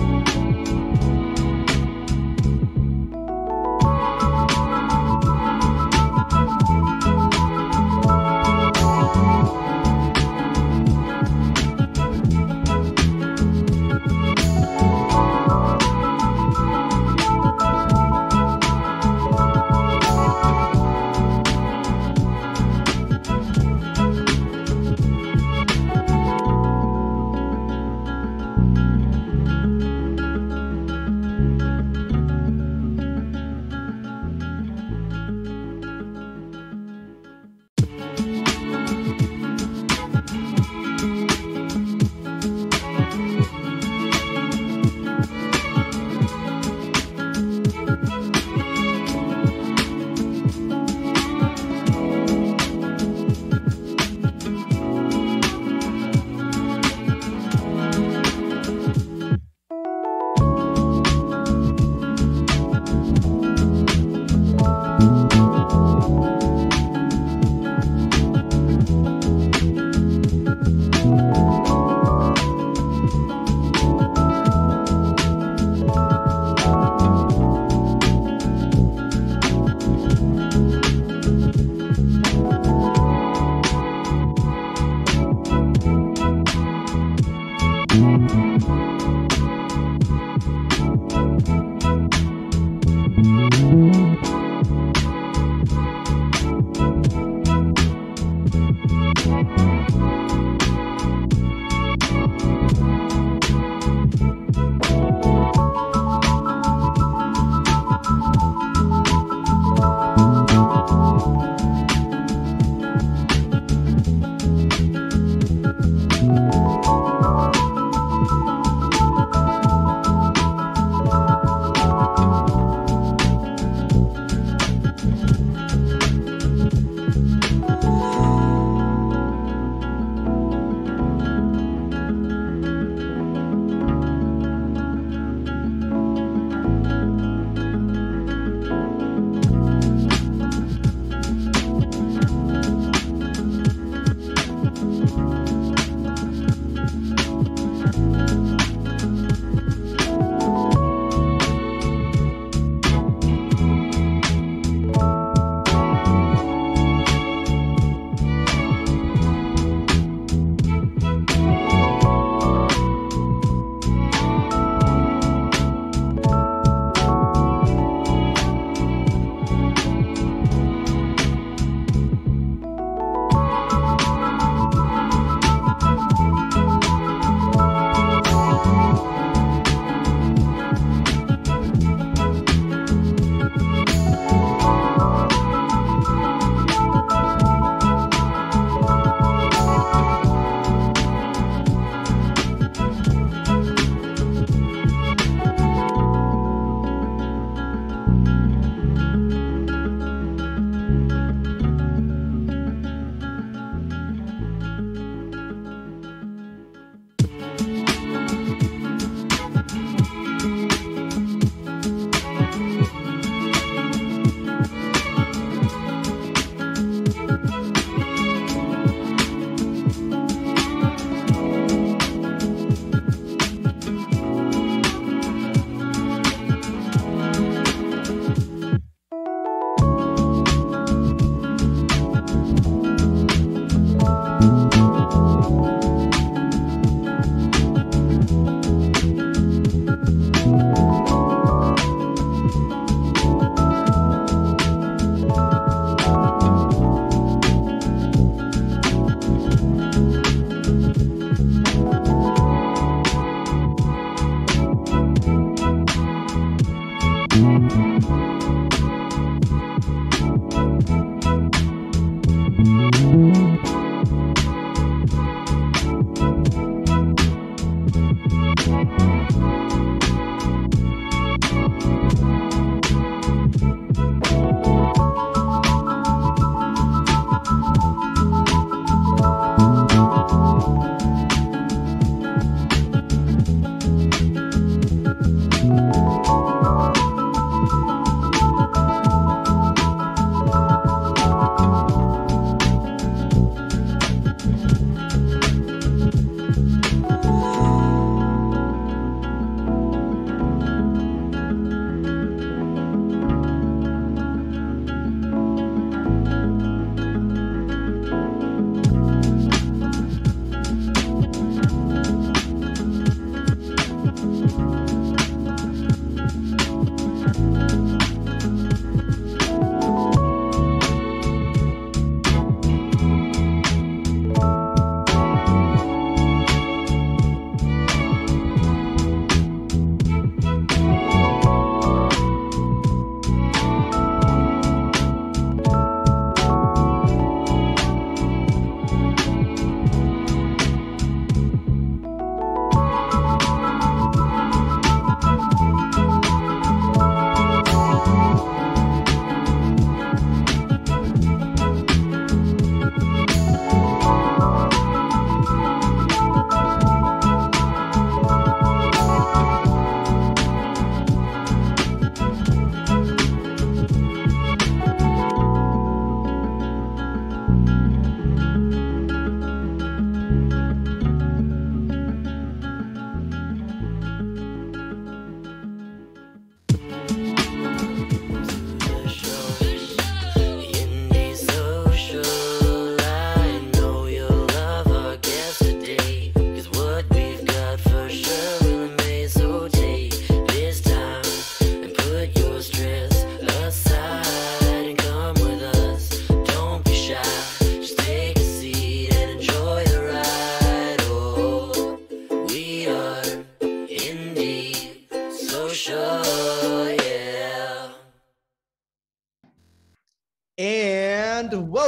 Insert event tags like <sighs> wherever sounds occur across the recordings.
Música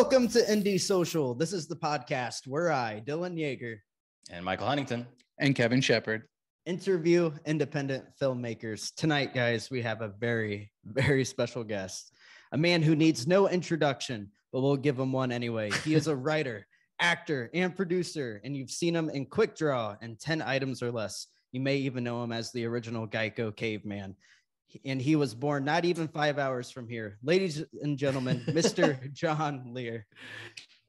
And welcome to Indie Social. This is the podcast where I, Dylan Yeager, and Michael Huntington and Kevin Shepard interview independent filmmakers. Tonight, guys, we have a very, very special guest, a man who needs no introduction, but we'll give him one anyway. He is a <laughs> writer, actor, and producer, and you've seen him in Quick Draw and 10 items or less. You may even know him as the original Geico caveman and he was born not even five hours from here. Ladies and gentlemen, <laughs> Mr. John Lehr.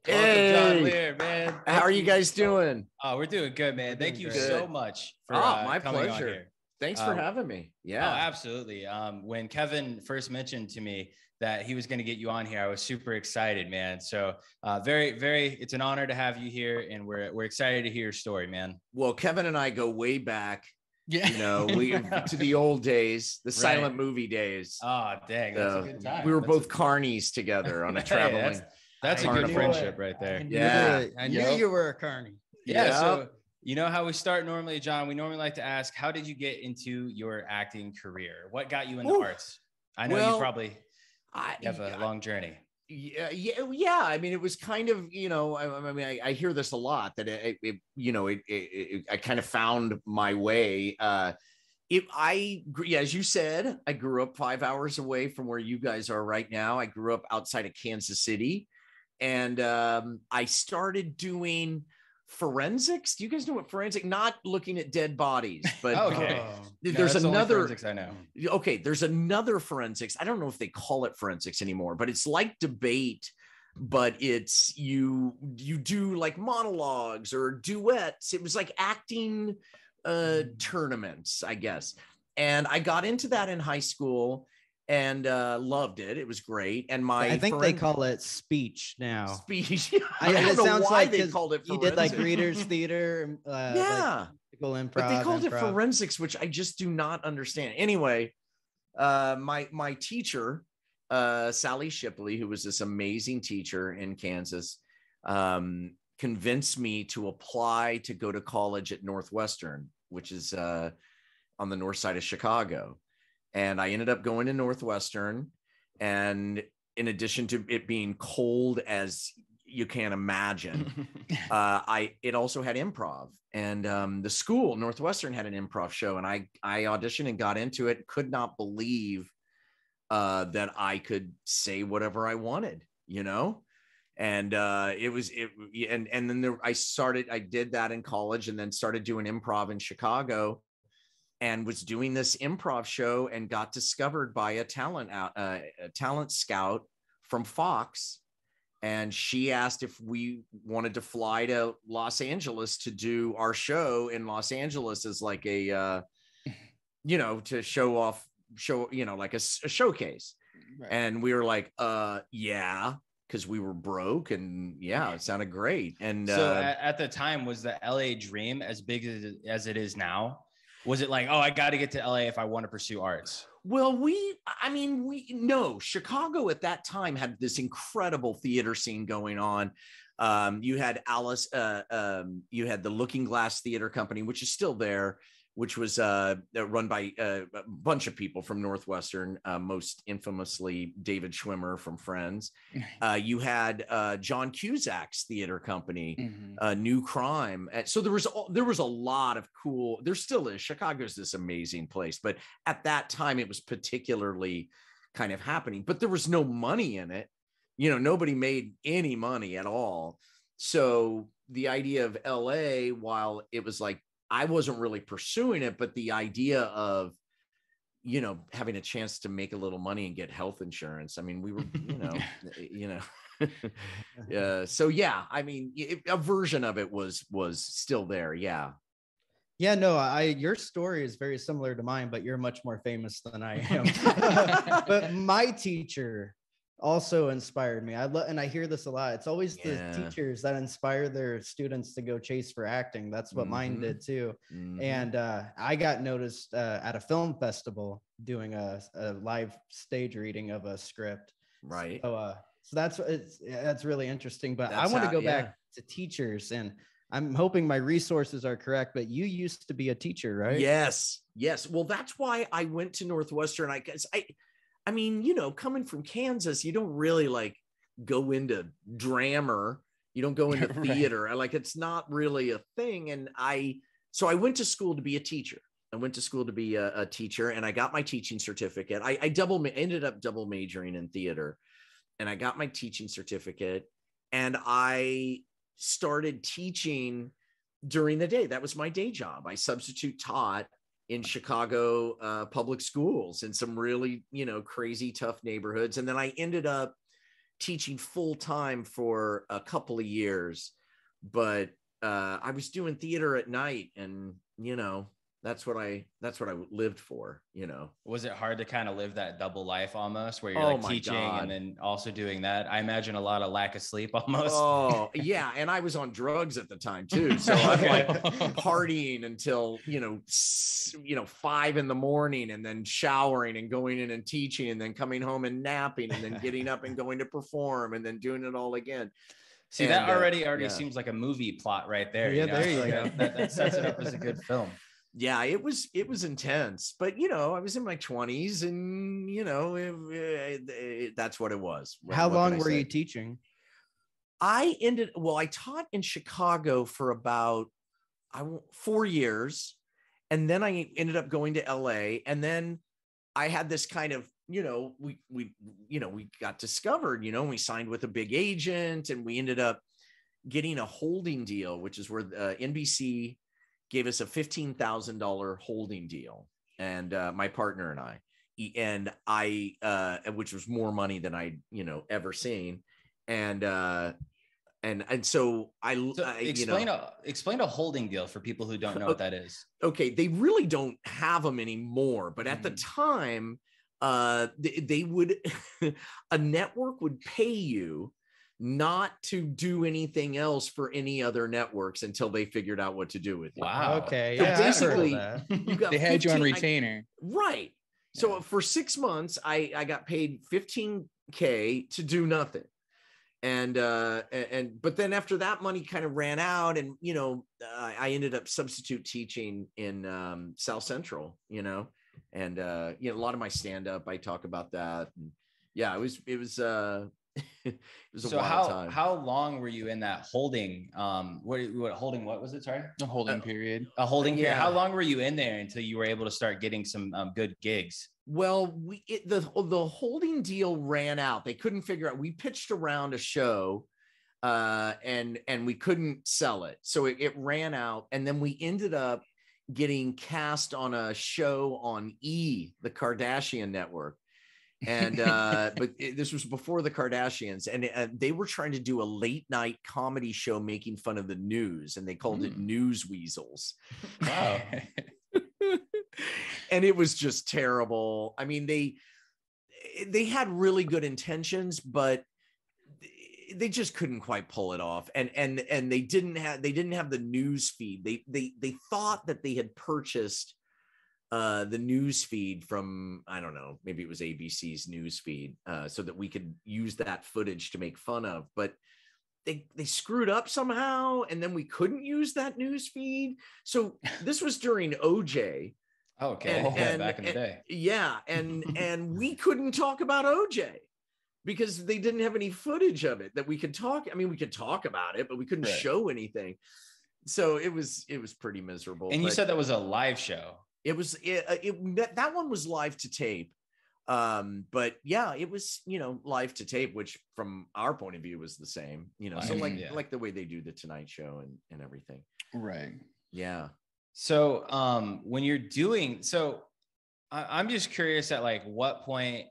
Hey, John Lehr, man. Thank How are you guys doing? Oh, we're doing good, man. Doing Thank you good. so much for oh, uh, my pleasure. Thanks for um, having me. Yeah, oh, absolutely. Um, when Kevin first mentioned to me that he was going to get you on here, I was super excited, man. So, uh, very, very, it's an honor to have you here, and we're we're excited to hear your story, man. Well, Kevin and I go way back yeah. You know, we <laughs> to the old days, the right. silent movie days. Oh, dang. That's a good time. We were that's both a... carnies together on a traveling. <laughs> hey, that's, that's a good friendship right there. I yeah. I knew yep. you were a carny. Yeah. Yep. So, you know how we start normally, John? We normally like to ask, how did you get into your acting career? What got you in the arts? I know well, you probably I, have a long journey yeah, yeah, yeah. I mean, it was kind of, you know, I, I mean, I, I, hear this a lot that it, it you know, it, it, I kind of found my way. Uh, if I, as you said, I grew up five hours away from where you guys are right now. I grew up outside of Kansas City, and um, I started doing forensics. Do you guys know what forensic? Not looking at dead bodies, but okay. Uh, there's no, another. I know. Okay, there's another forensics. I don't know if they call it forensics anymore, but it's like debate, but it's you you do like monologues or duets. It was like acting uh hmm. tournaments, I guess. And I got into that in high school and uh, loved it. It was great. And my I think they call it speech now. Speech. <laughs> I, I it sounds like they called it. You did like readers theater. <laughs> Uh, yeah. Like improv, but they called improv. it forensics, which I just do not understand. Anyway, uh, my my teacher, uh, Sally Shipley, who was this amazing teacher in Kansas, um, convinced me to apply to go to college at Northwestern, which is uh, on the north side of Chicago and I ended up going to Northwestern. And in addition to it being cold as you can't imagine, <laughs> uh, I it also had improv, and um, the school Northwestern had an improv show, and I I auditioned and got into it. Could not believe uh, that I could say whatever I wanted, you know and uh, it was it and and then there, I started I did that in college and then started doing improv in Chicago and was doing this improv show and got discovered by a talent uh, a talent scout from Fox. And she asked if we wanted to fly to Los Angeles to do our show. In Los Angeles as like a uh, you know to show off show you know like a, a showcase. Right. and we were like uh yeah because we were broke and yeah it sounded great. And so uh, at, at, the time was the la dream as big as as it is now was it like, oh, I got to get to LA if I want to pursue arts? Well, we, I mean, we no, Chicago at that time had this incredible theater scene going on. Um, you had Alice, uh, um, you had the Looking Glass Theater Company, which is still there which was uh, run by uh, a bunch of people from Northwestern, uh, most infamously David Schwimmer from Friends. Uh, you had uh, John Cusack's theater company, mm-hmm. New Crime. So there was there was a lot of cool. There still is. Chicago's this amazing place, but at that time it was particularly kind of happening. But there was no money in it. You know, nobody made any money at all. So the idea of LA, while it was like I wasn't really pursuing it, but the idea of, you know, having a chance to make a little money and get health insurance. I mean, we were, you <laughs> know, you know, <laughs> uh, so yeah, I mean, it, a version of it was was still there. Yeah. Yeah, no, I your story is very similar to mine, but you're much more famous than I am. <laughs> but my teacher also inspired me. I love, and I hear this a lot. It's always yeah. the teachers that inspire their students to go chase for acting. That's what mm-hmm. mine did too. Mm-hmm. And uh, I got noticed uh, at a film festival doing a, a, live stage reading of a script. Right. So, uh, so that's it's that's really interesting. But that's I want to go yeah. back to teachers and. I'm hoping my resources are correct, but you used to be a teacher, right? Yes, yes. Well, that's why I went to Northwestern. I guess I I mean, you know, coming from Kansas, you don't really like go into drama. You don't go <laughs> into theater. Like it's not really a thing. And i so i went to school to be a teacher. I went to school to be a, a teacher and i got my teaching certificate. I, I double ended up double majoring in theater and i got my teaching certificate and i started teaching during the day. That was my day job. I substitute taught in Chicago uh, public schools in some really, you know, crazy tough neighborhoods. And then I ended up teaching full time for a couple of years. But uh, I was doing theater at night and, you know, that's what I that's what I lived for, you know. Was it hard to kind of live that double life almost where you're oh like teaching God. and then also doing that? I imagine a lot of lack of sleep <laughs> almost. Oh, yeah, and I was on drugs at the time too. <laughs> So I'm like partying until, you know, you know, 5 in the morning and then showering and going in and teaching and then coming home and napping and then getting up and going to perform and then doing it all again. See, and, that already uh, already yeah. seems like a movie plot right there. Yeah, you know? there you go. that, that sets it up as a good film yeah it was it was intense but you know i was in my 20s and you know it, it, it, that's what it was. How what long were you teaching? I ended well i taught in chicago for about i four years and then i ended up going to la and then i had this kind of you know we we you know we got discovered you know we signed with a big agent and we ended up getting a holding deal which is where uh, nbc gave us a $15,000 holding deal. And uh, my partner and I, and I, uh, which was more money than I, you know, ever seen. And, uh, and and so I, so I explain you know, a explain a holding deal for people who don't know what that is. Okay, they really don't have them anymore, but at mm. the time, uh, they, they would <laughs> a network would pay you not to do anything else for any other networks until they figured out what to do with it. Wow. Okay. So yeah, basically, you <laughs> got they had 15, you on retainer. I, right. So yeah. for six months, I, I got paid 15K to do nothing. And, uh, and, but then after that money kind of ran out and, you know, uh, I ended up substitute teaching in, um, South Central, you know, and, uh, you know, a lot of my stand up, I talk about that. And yeah, it was, it was, uh, <laughs> it was a so wild how, time. How long were you in that holding? Um, what, what holding? What was it? Sorry, a holding uh, period. A holding period. How long were you in there until you were able to start getting some um, good gigs? Well, we it, the the holding deal ran out. They couldn't figure out. We pitched around a show, uh, and and we couldn't sell it, so it, it ran out. And then we ended up getting cast on a show on E, the Kardashian network and uh but <laughs> it, this was before the kardashians and uh, they were trying to do a late night comedy show making fun of the news and they called mm. it news weasels. <laughs> Wow. <laughs> And it was just terrible. I mean they they had really good intentions but they just couldn't quite pull it off. And and and they didn't have they didn't have the news feed. They they they thought that they had purchased uh, the news feed from I don't know, maybe it was ABC's news feed, uh, so that we could use that footage to make fun of. But they they screwed up somehow, and then we couldn't use that news feed. So <laughs> this was during OJ. okay, and, <laughs> yeah, back in the day. yeah, and <laughs> and we couldn't talk about OJ because they didn't have any footage of it that we could talk. I mean, we could talk about it, but we couldn't right. show anything. So it was it was pretty miserable. And but, you said that was a live show. It was it, uh, it, that one was live to tape. Um, but yeah, it was you know live to tape, which from our point of view was the same. You know, so like yeah. like the way they do the Tonight Show and and everything. Right. Yeah. So um, when you're doing so, I, I'm just curious at like what point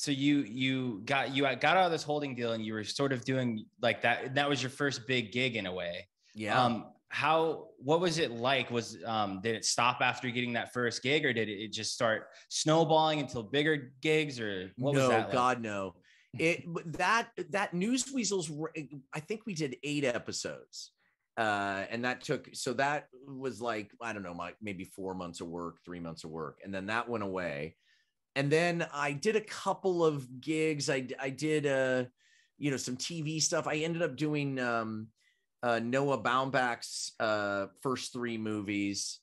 so you you got you got out of this holding deal and you were sort of doing like that that was your first big gig in a way yeah um how what was it like? Was um did it stop after getting that first gig or did it just start snowballing until bigger gigs or what no, was that like? god no. <laughs> It that that news weasels i think we did eight episodes uh and that took so that was like i don't know my maybe four months of work three months of work and then that went away. And then i did a couple of gigs. I i did uh you know some tv stuff. I ended up doing um uh, Noah Baumbach's uh, first three movies,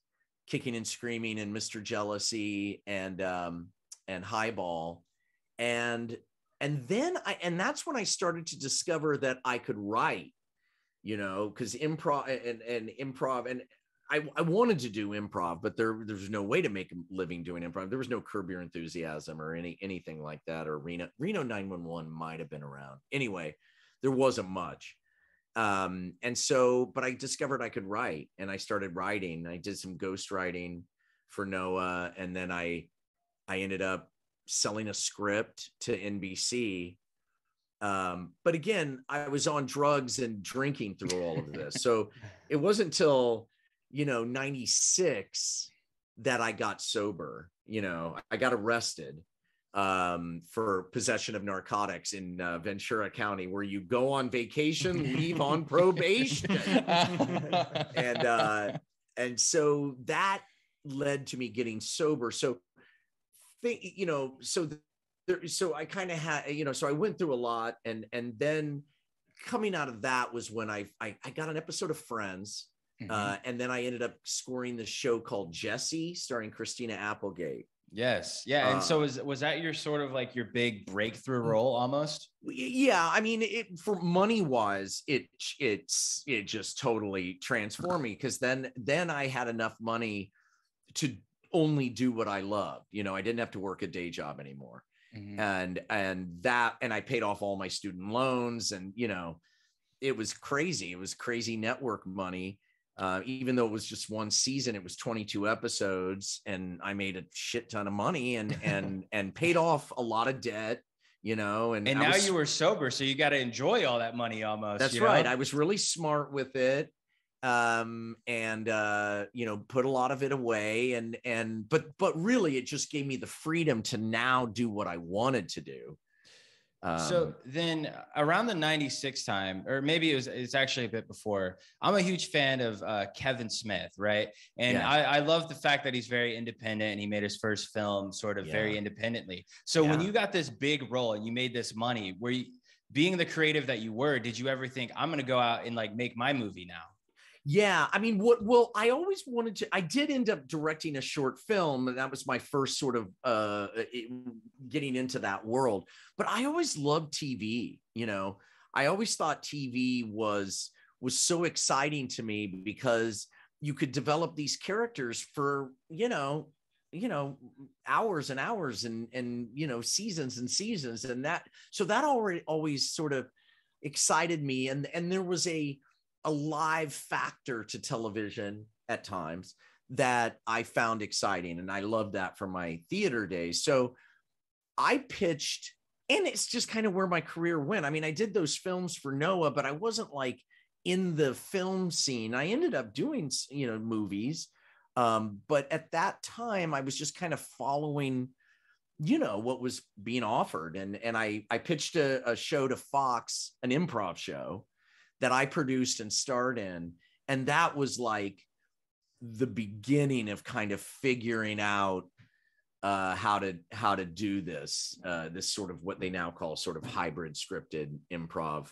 Kicking and Screaming and Mr. Jealousy and um, and Highball, and and then I and that's when I started to discover that I could write, you know, because improv and, and improv and I, I wanted to do improv, but there there's no way to make a living doing improv. There was no Curb Your Enthusiasm or any anything like that, or Reno Reno 911 might have been around. Anyway, there wasn't much. Um, and so, but I discovered I could write and I started writing. I did some ghost writing for Noah, and then I I ended up selling a script to NBC. Um, but again, I was on drugs and drinking through all of this. so <laughs> it wasn't until, you know, 96 that I got sober. You know, I got arrested um, for possession of narcotics in uh, Ventura County, where you go on vacation, leave on probation, <laughs> and uh, and so that led to me getting sober. So think you know so there, so i kind of had you know so i went through a lot and and then coming out of that was when i i, I got an episode of friends mm-hmm. uh, and then i ended up scoring the show called jesse starring christina applegate Yes. Yeah. And uh, so was was that your sort of like your big breakthrough mm. role almost? Yeah. I mean, it for money wise, it it's it just totally transformed me because then then I had enough money to only do what I loved. You know, I didn't have to work a day job anymore. Mm-hmm. And and that and I paid off all my student loans and you know, it was crazy. It was crazy network money. Uh, even though it was just one season, it was 22 episodes, and I made a shit ton of money and <laughs> and and paid off a lot of debt you know and, and now was, you were sober so you got to enjoy all that money almost that's right know? i was really smart with it um and uh you know put a lot of it away and and but but really it just gave me the freedom to now do what i wanted to do um, so then around the 96 time or maybe it was it's actually a bit before i'm a huge fan of uh, kevin smith right and yeah. I, I, love the fact that he's very independent and he made his first film sort of yeah. very independently so yeah. when you got this big role and you made this money were you being the creative that you were did you ever think i'm going to go out and like make my movie now yeah, I mean, what? Well, I always wanted to. I did end up directing a short film, and that was my first sort of uh, getting into that world. But I always loved TV. You know, I always thought TV was was so exciting to me because you could develop these characters for you know you know hours and hours and and you know seasons and seasons and that so that already always sort of excited me and and there was a a live factor to television at times that I found exciting. And I loved that from my theater days. So I pitched, and it's just kind of where my career went. I mean, I did those films for Noah, but I wasn't like in the film scene. I ended up doing, you know, movies. Um, but at that time, I was just kind of following, you know, what was being offered. And, and I, I pitched a, a show to Fox, an improv show that I produced and starred in. And that was like the beginning of kind of figuring out uh, how to how to do this uh, this sort of what they now call sort of hybrid scripted improv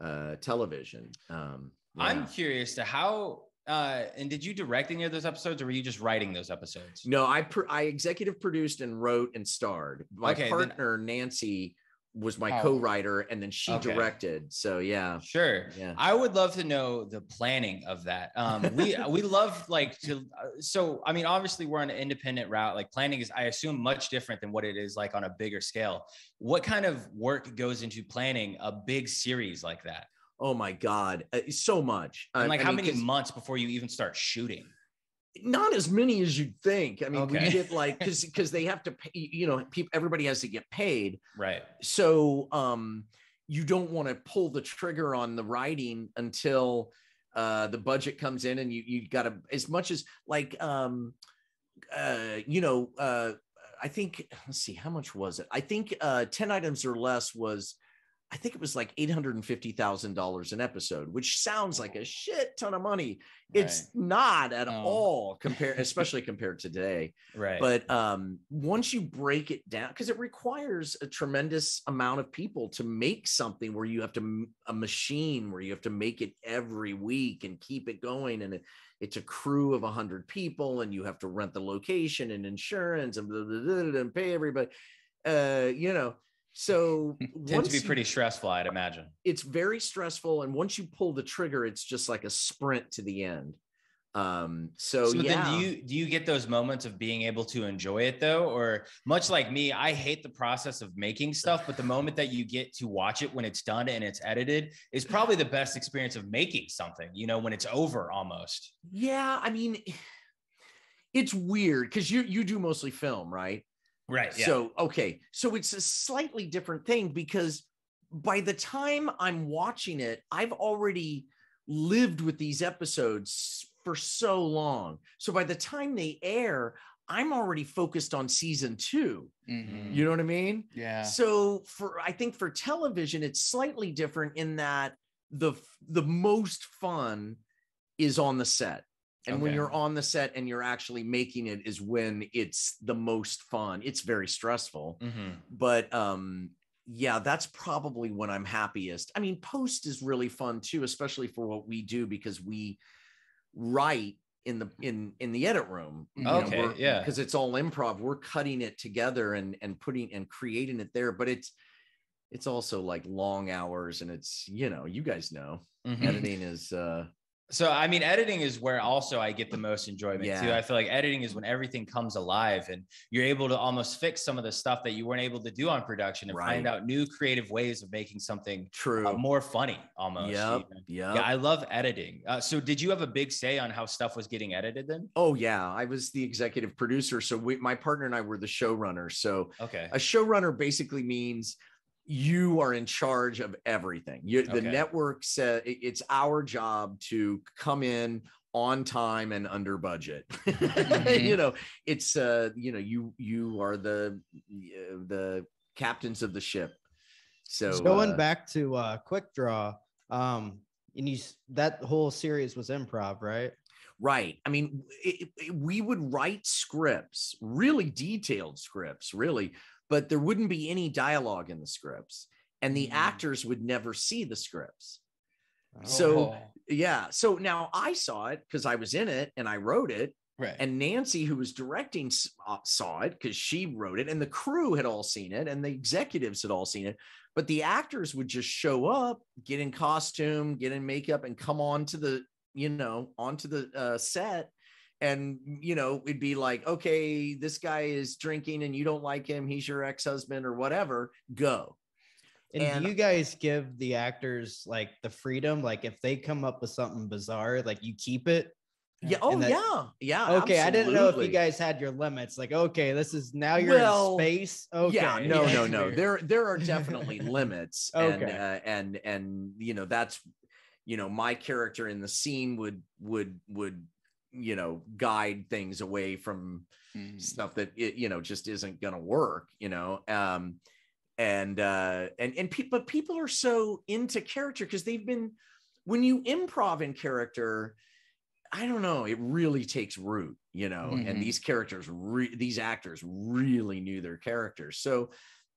uh, television. Um, yeah. I'm curious to how uh, and did you direct any of those episodes or were you just writing those episodes? No, I pr- I executive produced and wrote and starred. My okay, partner then- Nancy was my oh. co-writer and then she okay. directed. So yeah. Sure. Yeah. I would love to know the planning of that. Um we <laughs> we love like to uh, so i mean obviously we're on an independent route. Like planning is i assume much different than what it is like on a bigger scale. What kind of work goes into planning a big series like that? Oh my god. Uh, so much. And like I how mean, many months before you even start shooting not as many as you'd think. I mean, okay. we get like <laughs> because because they have to pay. You know, people everybody has to get paid, right? So um, you don't want to pull the trigger on the writing until uh, the budget comes in, and you you got to as much as like um, uh, you know uh, I think let's see how much was it? I think uh, ten items or less was I think it was like $850,000 an episode, which sounds like a shit ton of money. Right. It's not at no. all compared, <laughs> especially compared to today. Right. But um, once you break it down, because it requires a tremendous amount of people to make something where you have to, a machine where you have to make it every week and keep it going. And it, it's a crew of 100 people and you have to rent the location and insurance and, blah, blah, blah, and pay everybody. Uh, you know, So <laughs> tends to be pretty you, stressful, I'd imagine. It's very stressful, and once you pull the trigger, it's just like a sprint to the end. Um, so, so yeah. then do you do you get those moments of being able to enjoy it though? Or much like me, I hate the process of making stuff, but the moment that you get to watch it when it's done and it's edited is probably the best experience of making something, you know, when it's over almost. Yeah, I mean <sighs> it's weird because you you do mostly film, right? Right. Yeah. So okay. So it's a slightly different thing because by the time I'm watching it, I've already lived with these episodes for so long. So by the time they air, I'm already focused on season 2 mm-hmm. You know what I mean? Yeah. So for I think for television, it's slightly different in that the the most fun is on the set. And okay. when you're on the set and you're actually making it is when it's the most fun. It's very stressful. Mm-hmm. But um yeah, that's probably when I'm happiest. I mean, post is really fun too, especially for what we do because we write in the in in the edit room okay know, yeah because it's all improv we're cutting it together and and putting and creating it there but it's it's also like long hours and it's you know you guys know mm-hmm. editing is uh so I mean, editing is where also I get the most enjoyment yeah. too. I feel like editing is when everything comes alive and you're able to almost fix some of the stuff that you weren't able to do on production and right. find out new creative ways of making something true uh, more funny almost. Yep. yep. Yeah. I love editing. Uh, so did you have a big say on how stuff was getting edited then? Oh yeah, I was the executive producer. So we, my partner and I were the showrunner. So okay, a showrunner basically means you are in charge of everything. You, the network said it's our job to come in on time and under budget. <laughs> mm-hmm. you know, it's uh, you know, you you are the the captains of the ship. So going uh, back to uh, Quick Draw, um, and you that whole series was improv, right? Right. I mean, it, it, we would write scripts, really detailed scripts, really but there wouldn't be any dialogue in the scripts and the mm. actors would never see the scripts. Oh. So, yeah. So now I saw it because I was in it and I wrote it. Right. And Nancy, who was directing, uh, saw it because she wrote it, and the crew had all seen it, and the executives had all seen it. But the actors would just show up, get in costume, get in makeup, and come on to the, you know, onto the uh, set and you know it'd be like okay this guy is drinking and you don't like him he's your ex-husband or whatever go. And, and do you guys give the actors like the freedom? Like if they come up with something bizarre like you keep it? Yeah oh that, yeah. Yeah okay absolutely. i didn't know if you guys had your limits. Like okay this is now you're well, in space okay. yeah no no <laughs> no. There there are definitely <laughs> limits okay. and uh, and and you know that's you know my character in the scene would would would you know guide things away from mm. stuff that it, you know just isn't going to work you know um and uh and and people but people are so into character because they've been when you improv in character i don't know it really takes root you know mm-hmm. and these characters re- these actors really knew their characters so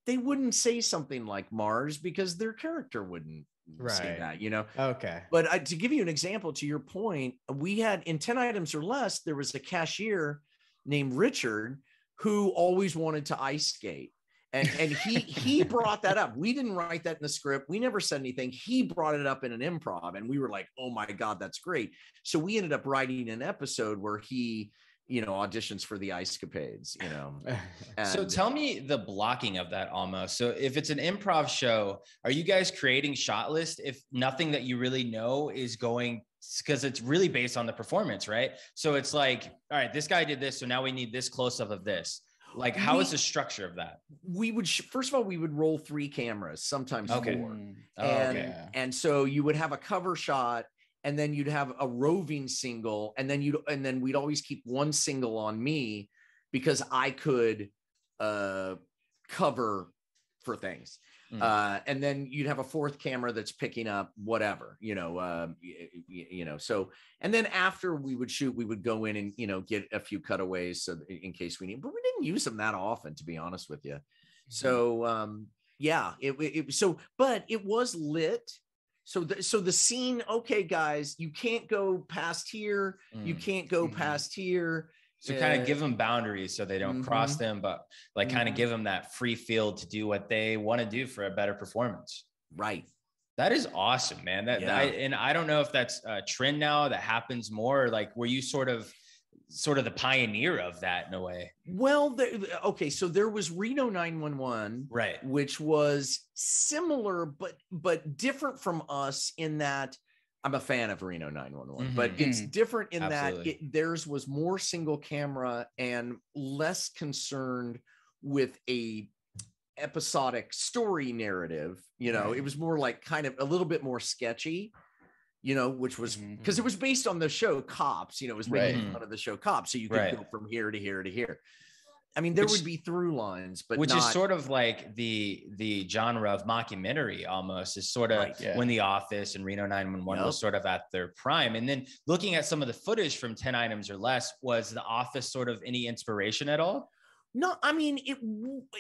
they wouldn't say something like mars because their character wouldn't right. that, you know? Okay. But uh, to give you an example, to your point, we had in 10 items or less, there was a cashier named Richard who always wanted to ice skate. And, and he he <laughs> brought that up. We didn't write that in the script. We never said anything. He brought it up in an improv, and we were like, "Oh my god, that's great!" So we ended up writing an episode where he you know auditions for the ice capades you know <laughs> and, so tell me the blocking of that almost. So if it's an improv show are you guys creating shot list if nothing that you really know is going because it's really based on the performance right? So it's like all right this guy did this so now we need this close up of this. Like how we, is the structure of that? We would sh- first of all we would roll three cameras sometimes okay. four. Oh, and, okay. and so you would have a cover shot and then you'd have a roving single and then you'd and then we'd always keep one single on me because i could uh cover for things mm. uh and then you'd have a fourth camera that's picking up whatever you know uh, you, you know so and then after we would shoot we would go in and you know get a few cutaways so in case we need but we didn't use them that often to be honest with you mm-hmm. so um yeah it, it so but it was lit so the, so the scene okay guys you can't go past here mm. you can't go mm-hmm. past here So yeah. kind of give them boundaries so they don't mm-hmm. cross them, but like mm-hmm. kind of give them that free field to do what they want to do for a better performance. Right. That is awesome, man. That, yeah. I, and I don't know if that's a trend now that happens more. Like, were you sort of, sort of the pioneer of that in a way? Well, there, okay, so there was Reno 911, right, which was similar but but different from us in that I'm a fan of Reno 911, mm-hmm. but it's mm-hmm. different in Absolutely. that it, theirs was more single camera and less concerned with a episodic story narrative. You know, right. it was more like kind of a little bit more sketchy, you know, which was because mm-hmm. it was based on the show Cops, you know, it was making right. fun of the show Cops. So you could right. go from here to here to here. I mean, there which, would be through lines, but which not... is sort of like the the genre of mockumentary almost is sort of right, yeah. when The Office and Reno 911 yep. was sort of at their prime. And then looking at some of the footage from 10 items or less, was The Office sort of any inspiration at all? No, I mean it.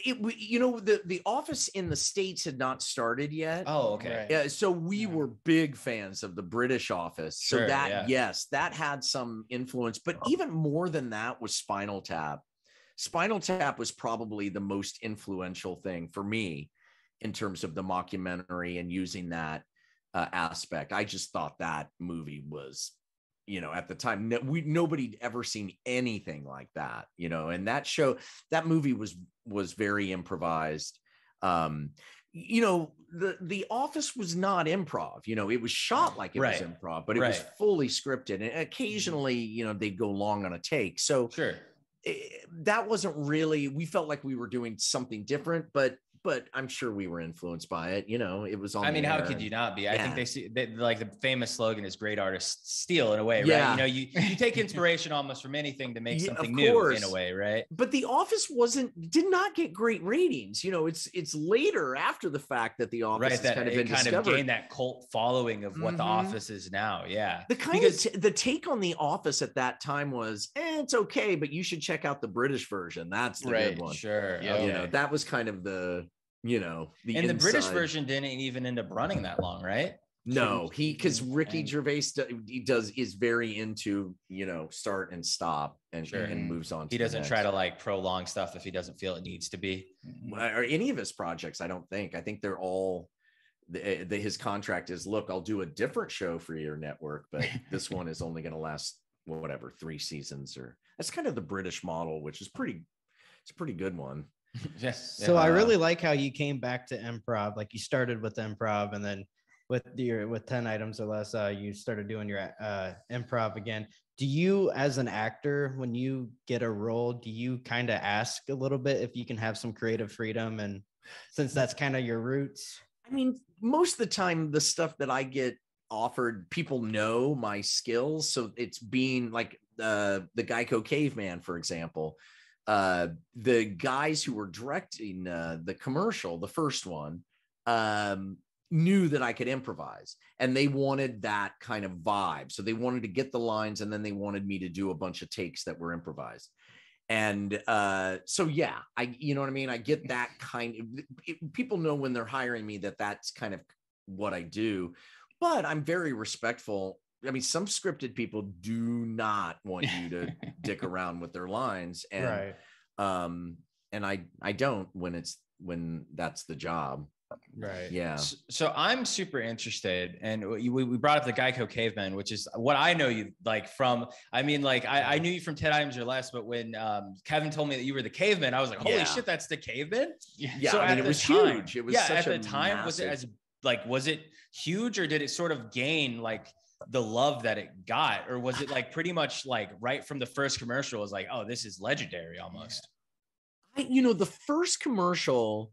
It you know the the office in the states had not started yet. Oh, okay. Yeah, so we yeah. were big fans of the British Office. Sure, so that yeah. yes, that had some influence, but even more than that was Spinal Tap. Spinal Tap was probably the most influential thing for me in terms of the mockumentary and using that uh, aspect. I just thought that movie was you know at the time no, we nobody ever seen anything like that you know and that show that movie was was very improvised um you know the the office was not improv you know it was shot like it right. was improv but it right. was fully scripted and mm-hmm. occasionally you know they'd go long on a take so sure it, eh, that wasn't really we felt like we were doing something different but but I'm sure we were influenced by it. You know, it was on. I mean, how could you not be? I think they see they, like the famous slogan is "Great artists steal" in a way, yeah. right? You know, you you take <laughs> inspiration almost from anything to make something new in a way, right? But The Office wasn't did not get great ratings. You know, it's it's later after the fact that The Office right, that kind of kind discovered. of gained that cult following of what mm-hmm. The Office is now. Yeah, the kind because, of t- the take on The Office at that time was, eh, it's okay, but you should check out the British version. That's the right, good one. Sure, yeah, okay. you know, that was kind of the you know, the and inside. the British version didn't even end up running that long, right? No, he because Ricky Gervais he does is very into you know start and stop and sure. and moves on. He doesn't try to like prolong stuff if he doesn't feel it needs to be. Mm-hmm. Or any of his projects, I don't think. I think they're all. The, eh, the, his contract is look i'll do a different show for your network but this <laughs> one is only going to last whatever three seasons or that's kind of the british model which is pretty it's a pretty good one <laughs> yes. So yeah. I really like how you came back to improv. Like you started with improv and then with your with 10 items or less, uh, you started doing your uh, improv again. Do you, as an actor, when you get a role, do you kind of ask a little bit if you can have some creative freedom? And since that's kind of your roots, I mean, most of the time, the stuff that I get offered, people know my skills. So it's being like uh, the Geico caveman, for example uh, the guys who were directing uh, the commercial, the first one, um, knew that I could improvise and they wanted that kind of vibe. So they wanted to get the lines and then they wanted me to do a bunch of takes that were improvised. And uh, so, yeah, I, you know what I mean? I get that kind of people know when they're hiring me that that's kind of what I do, but I'm very respectful I mean, some scripted people do not want you to <laughs> dick around with their lines, and right. um, and I I don't when it's when that's the job. Right. Yeah. So, so, I'm super interested, and we, we brought up the Geico caveman, which is what I know you like from. I mean, like I, I knew you from Ten Items or Less, but when um, Kevin told me that you were the caveman, I was like, holy yeah. shit, that's the caveman. Yeah. So I mean, it was time, huge. It was yeah. at the time, massive... was it as like was it huge, or did it sort of gain like? The love that it got or was it like pretty much like right from the first commercial was like oh this is legendary almost I, you know the first commercial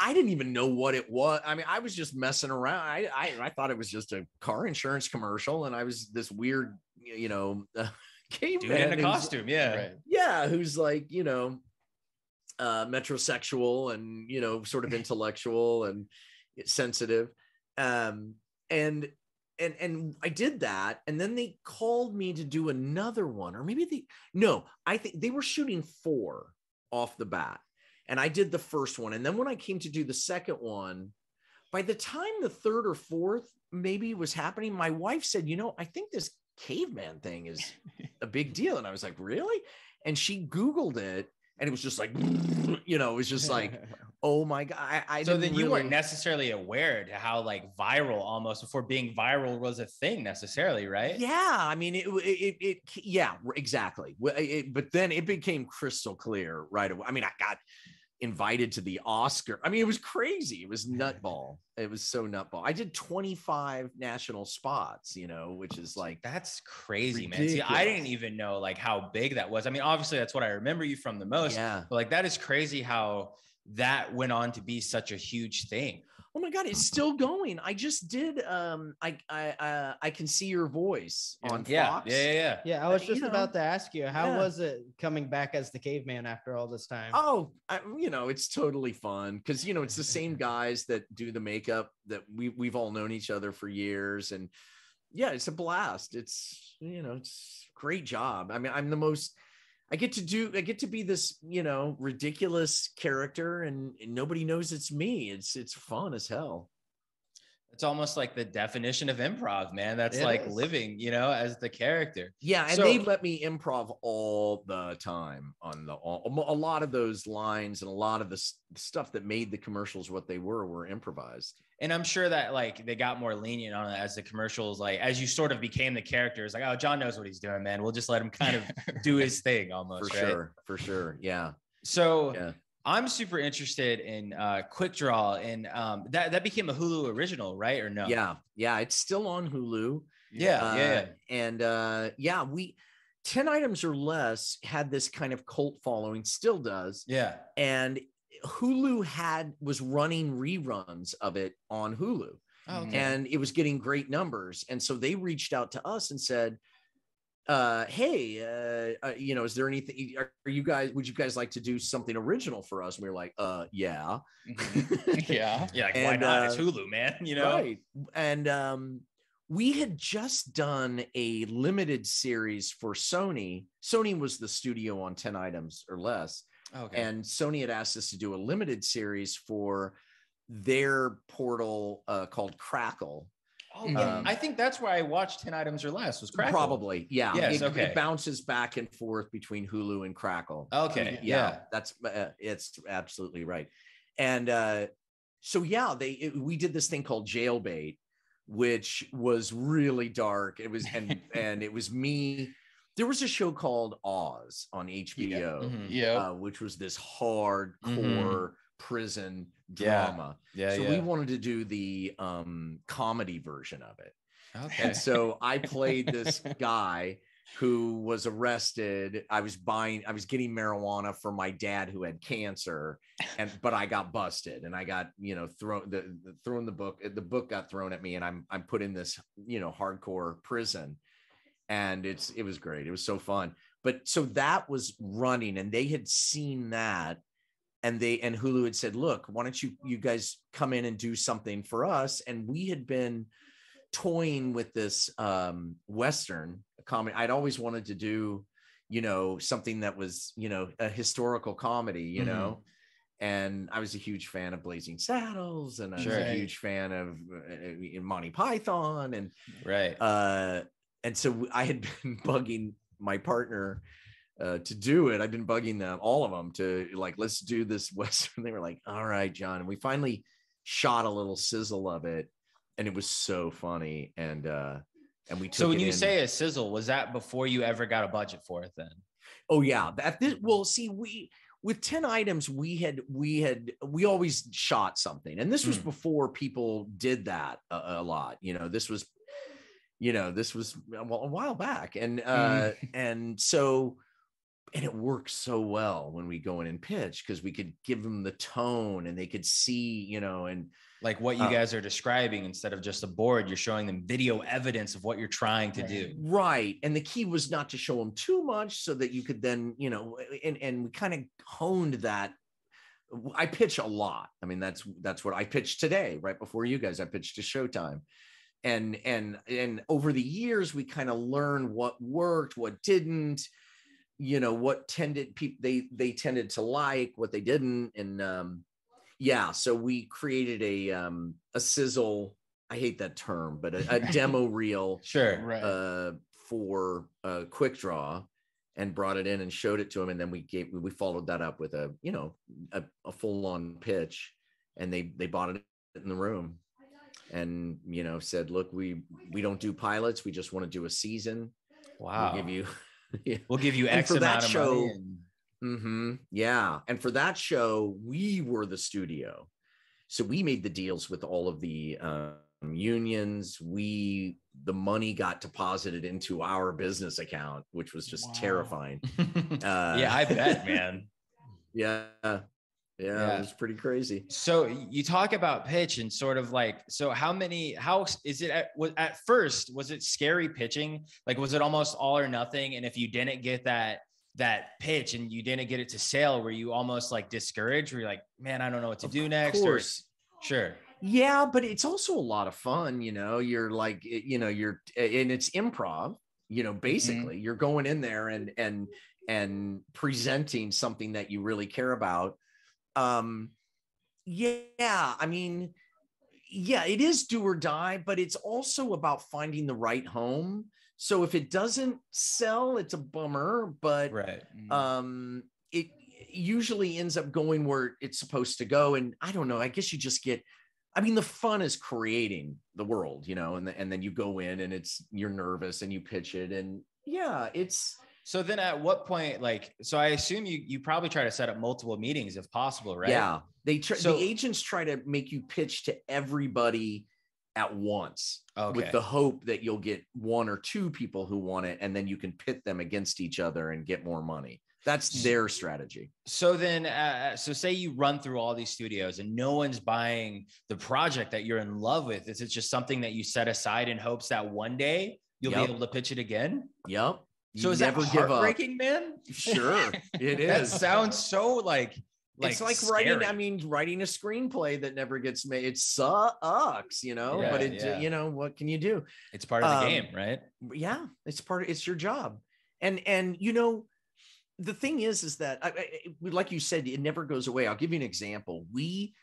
I didn't even know what it was. I mean, I was just messing around. I, I, I thought it was just a car insurance commercial, and I was this weird, you know, uh, <laughs> caveman in a costume. Yeah, right. yeah, who's like, you know, uh, metrosexual and you know, sort of <laughs> intellectual and sensitive. Um, and and and I did that, and then they called me to do another one, or maybe they no, I think they were shooting four off the bat, and I did the first one, and then when I came to do the second one, by the time the third or fourth maybe was happening, my wife said, "You know, I think this caveman thing is <laughs> a big deal. And I was like, really? And she Googled it and it was just like, <laughs> you know, it was just like, <laughs> oh my god. I, I so then you really... weren't necessarily aware to how like viral almost before being viral was a thing necessarily, right? Yeah, I mean, it, it, it, yeah, exactly. It, but then it became crystal clear right away. I mean, I got invited to the Oscar. I mean, it was crazy. It was nutball. <laughs> It was so nutball. I did 25 national spots, you know, which is like that's crazy, ridiculous. man. See, I didn't even know like how big that was. I mean, obviously that's what I remember you from the most. Yeah. But like that is crazy how that went on to be such a huge thing. Oh my god it's still going. I just did um i i uh, i can see your voice on yeah. Fox. yeah yeah yeah. Yeah i was just about know, to ask you how yeah. was it coming back as the caveman after all this time? Oh I, you know it's totally fun because you know it's the same <laughs> guys that do the makeup that we we've all known each other for years and yeah it's a blast. It's you know it's great job. I mean i'm the most I get to do I get to be this, you know, ridiculous character and, and nobody knows it's me. It's it's fun as hell. It's almost like the definition of improv, man. That's it like is. living, you know, as the character. Yeah, and so, they let me improv all the time on the all, a lot of those lines and a lot of the stuff that made the commercials what they were were improvised and I'm sure that like they got more lenient on it as the commercials, like as you sort of became the characters, like, oh, John knows what he's doing, man. We'll just let him kind of <laughs> do his thing almost. For right? sure. For sure. Yeah. So yeah. I'm super interested in uh, Quick Draw, and um, that that became a Hulu original, right? Or no? Yeah, yeah, it's still on Hulu. Yeah, uh, yeah, and uh, yeah, we ten items or less had this kind of cult following, still does. Yeah, and Hulu had was running reruns of it on Hulu. Oh, okay. And it was getting great numbers. And so they reached out to us and said, uh, hey, uh, uh, you know, is there anything? Are, are, you guys? Would you guys like to do something original for us? And we were like, uh, yeah, mm-hmm. <laughs> <laughs> yeah, yeah. Like, and, why not? it's uh, Hulu, man. <laughs> You know, right? And um, we had just done a limited series for Sony. Sony was the studio on ten items or less, Okay. And Sony had asked us to do a limited series for their portal uh, called Crackle. Oh, um, I think that's why I watched 10 items or less was Crackle. Probably. Yeah. Yes, it, okay. it bounces back and forth between Hulu and Crackle. Okay. yeah, yeah. That's, uh, it's absolutely right. And uh, so, yeah, they, it, we did this thing called Jailbait, which was really dark. It was, and, <laughs> and it was me there was a show called Oz on HBO, yeah, mm-hmm. yeah. Uh, which was this hardcore mm-hmm. prison drama. Yeah, yeah so yeah. we wanted to do the um, comedy version of it. Okay. And so I <laughs> played this guy who was arrested. I was buying, I was getting marijuana for my dad who had cancer, and but I got busted and I got, you know, thrown the, the thrown the book, the book got thrown at me, and I'm I'm put in this, you know, hardcore prison and it's it was great. It was so fun. But so that was running, and they had seen that, and they and Hulu had said, "Look, why don't you you guys come in and do something for us?" And we had been toying with this um, western comedy. I'd always wanted to do, you know, something that was you know a historical comedy, you mm-hmm. know. And I was a huge fan of Blazing Saddles, and I was sure. a huge fan of uh, Monty Python, and right. Uh, and so I had been <laughs> bugging my partner uh, to do it. I've been bugging them, all of them, to like, let's do this <laughs> Western. They were like, all right, John. And we finally shot a little sizzle of it, and it was so funny. And uh, and we took so when you in. say a sizzle, was that before you ever got a budget for it? Then? Oh yeah, that this. Well, see, we with 10 items we had we had we always shot something and this was mm. before people did that a, a, lot you know this was you know this was a while back and uh mm. and so and it works so well when we go in and pitch because we could give them the tone and they could see you know and like what you uh, guys are describing instead of just a board you're showing them video evidence of what you're trying to do. Right and the key was not to show them too much so that you could then you know and and we kind of honed that. I pitch a lot. I mean that's that's what i pitched today right before you guys i pitched to showtime. And and and over the years we kind of learned what worked what didn't you know what tended people they they tended to like what they didn't and um yeah so we created a um a sizzle i hate that term but a, a <laughs> demo reel sure. Right. uh for a quick draw and brought it in and showed it to him and then we gave we followed that up with a you know a, a full on pitch and they they bought it in the room and you know said look we we don't do pilots we just want to do a season. Wow we'll give you <laughs> yeah. we'll give you x amount of show, money and... mm-hmm, yeah. And for that show we were the studio. So we made the deals with all of the um, unions. We the money got deposited into our business account which was just wow. terrifying. <laughs> Uh, yeah i bet <laughs> man. Yeah yeah, yeah, it was pretty crazy. So you talk about pitch and sort of like, so how many, how is it at, was, at first, was it scary pitching? Like, was it almost all or nothing? And if you didn't get that, that pitch and you didn't get it to sale, were you almost like discouraged? Were you like, man, I don't know what to of do next? Course. Or, sure. Yeah, but it's also a lot of fun, you know. You're like, you know, you're and it's improv, you know, mm-hmm. basically. Mm-hmm. You're going in there and and and presenting something that you really care about um yeah i mean yeah it is do or die but it's also about finding the right home. So if it doesn't sell it's a bummer but right. Mm. um it usually ends up going where it's supposed to go. And i don't know i guess you just get i mean the fun is creating the world you know and, the, and then you go in and it's you're nervous and you pitch it. And yeah it's so then at what point, like, so I assume you you probably try to set up multiple meetings if possible, right? Yeah. They try so, the agents try to make you pitch to everybody at once okay. with the hope that you'll get one or two people who want it and then you can pit them against each other and get more money. That's their strategy. So then, uh, so say you run through all these studios and no one's buying the project that you're in love with. Is it just something that you set aside in hopes that one day you'll yep. be able to pitch it again? Yep. So is never that heartbreaking, man? Sure, it <laughs> is. that sounds so like like it's like scary. writing. I mean, writing a screenplay that never gets made. It sucks, you know. Yeah, but it, yeah. you know, what can you do? It's part of the um, game, right? Yeah, it's part. Of, it's your job, and and you know, the thing is, is that I, I, like you said, it never goes away. I'll give you an example. We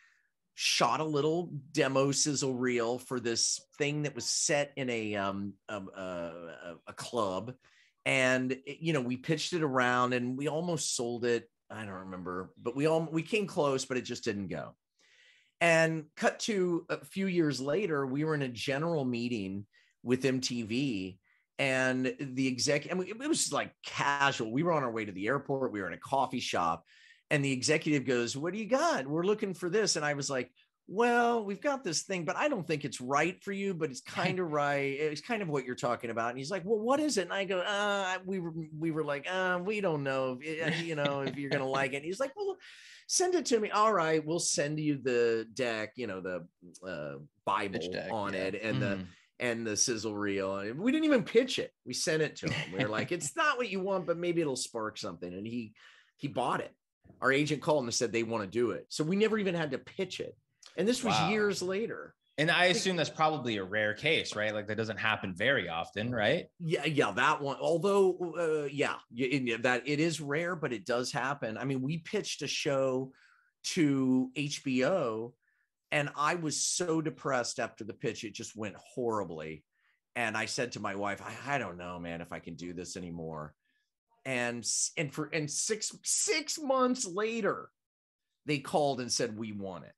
shot a little demo sizzle reel for this thing that was set in a um a, a, a club and eh, you know we pitched it around and we almost sold it. I don't remember but we all we came close but it just didn't go. And cut to a few years later we were in a general meeting with mtv and the exec I mean, it was like casual. We were on our way to the airport. We were in a coffee shop and the executive goes what do you got? We're looking for this. And i was like well, we've got this thing, but I don't think it's right for you, but it's kind of right. It's kind of what you're talking about. And he's like, well, what is it? And I go, uh, we were, we were like, uh, we don't know, if, uh, you know, if you're going to like it. And he's like, well, send it to me. All right. We'll send you the deck, you know, the uh, Bible deck, on yeah. it and mm. the, and the sizzle reel. We didn't even pitch it. We sent it to him. We are like, it's not what you want, but maybe it'll spark something. And he, he bought it. Our agent called him and said they want to do it. So we never even had to pitch it and this was wow. years later. And I assume that's probably a rare case, right? Like that doesn't happen very often, right? Yeah, yeah, that one. Although, uh, yeah, that it is rare, but it does happen. I mean, we pitched a show to HBO, and I was so depressed after the pitch; it just went horribly. And I said to my wife, I, I don't know, man, if I can do this anymore. And and for and six six months later, they called and said we want it.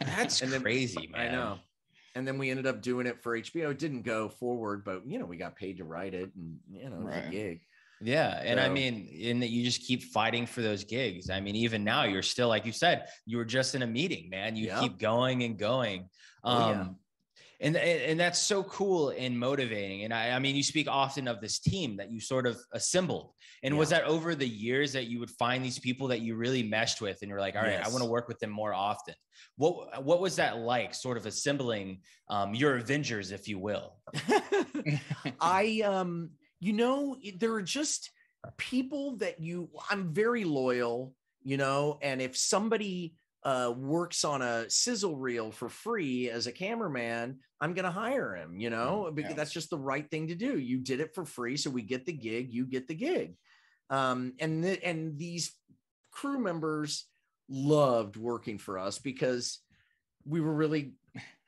That's then, crazy, man. I know. And then we ended up doing it for HBO. It didn't go forward, but you know, we got paid to write it and you know, it was right. a gig. Yeah. And so, I mean, in that you just keep fighting for those gigs. I mean, even now you're still, like you said, you were just in a meeting, man. You yeah. keep going and going. Um, oh, yeah. And and that's so cool and motivating and I, I mean you speak often of this team that you sort of assembled and yeah. was that over the years that you would find these people that you really meshed with and you're like all right yes. i want to work with them more often what what was that like sort of assembling um, your avengers if you will <laughs> i um you know there are just people that you i'm very loyal you know and if somebody uh, works on a sizzle reel for free as a cameraman, I'm going to hire him, you know, because yeah. that's just the right thing to do. You did it for free. So we get the gig, you get the gig. Um, and, the, and these crew members loved working for us because we were really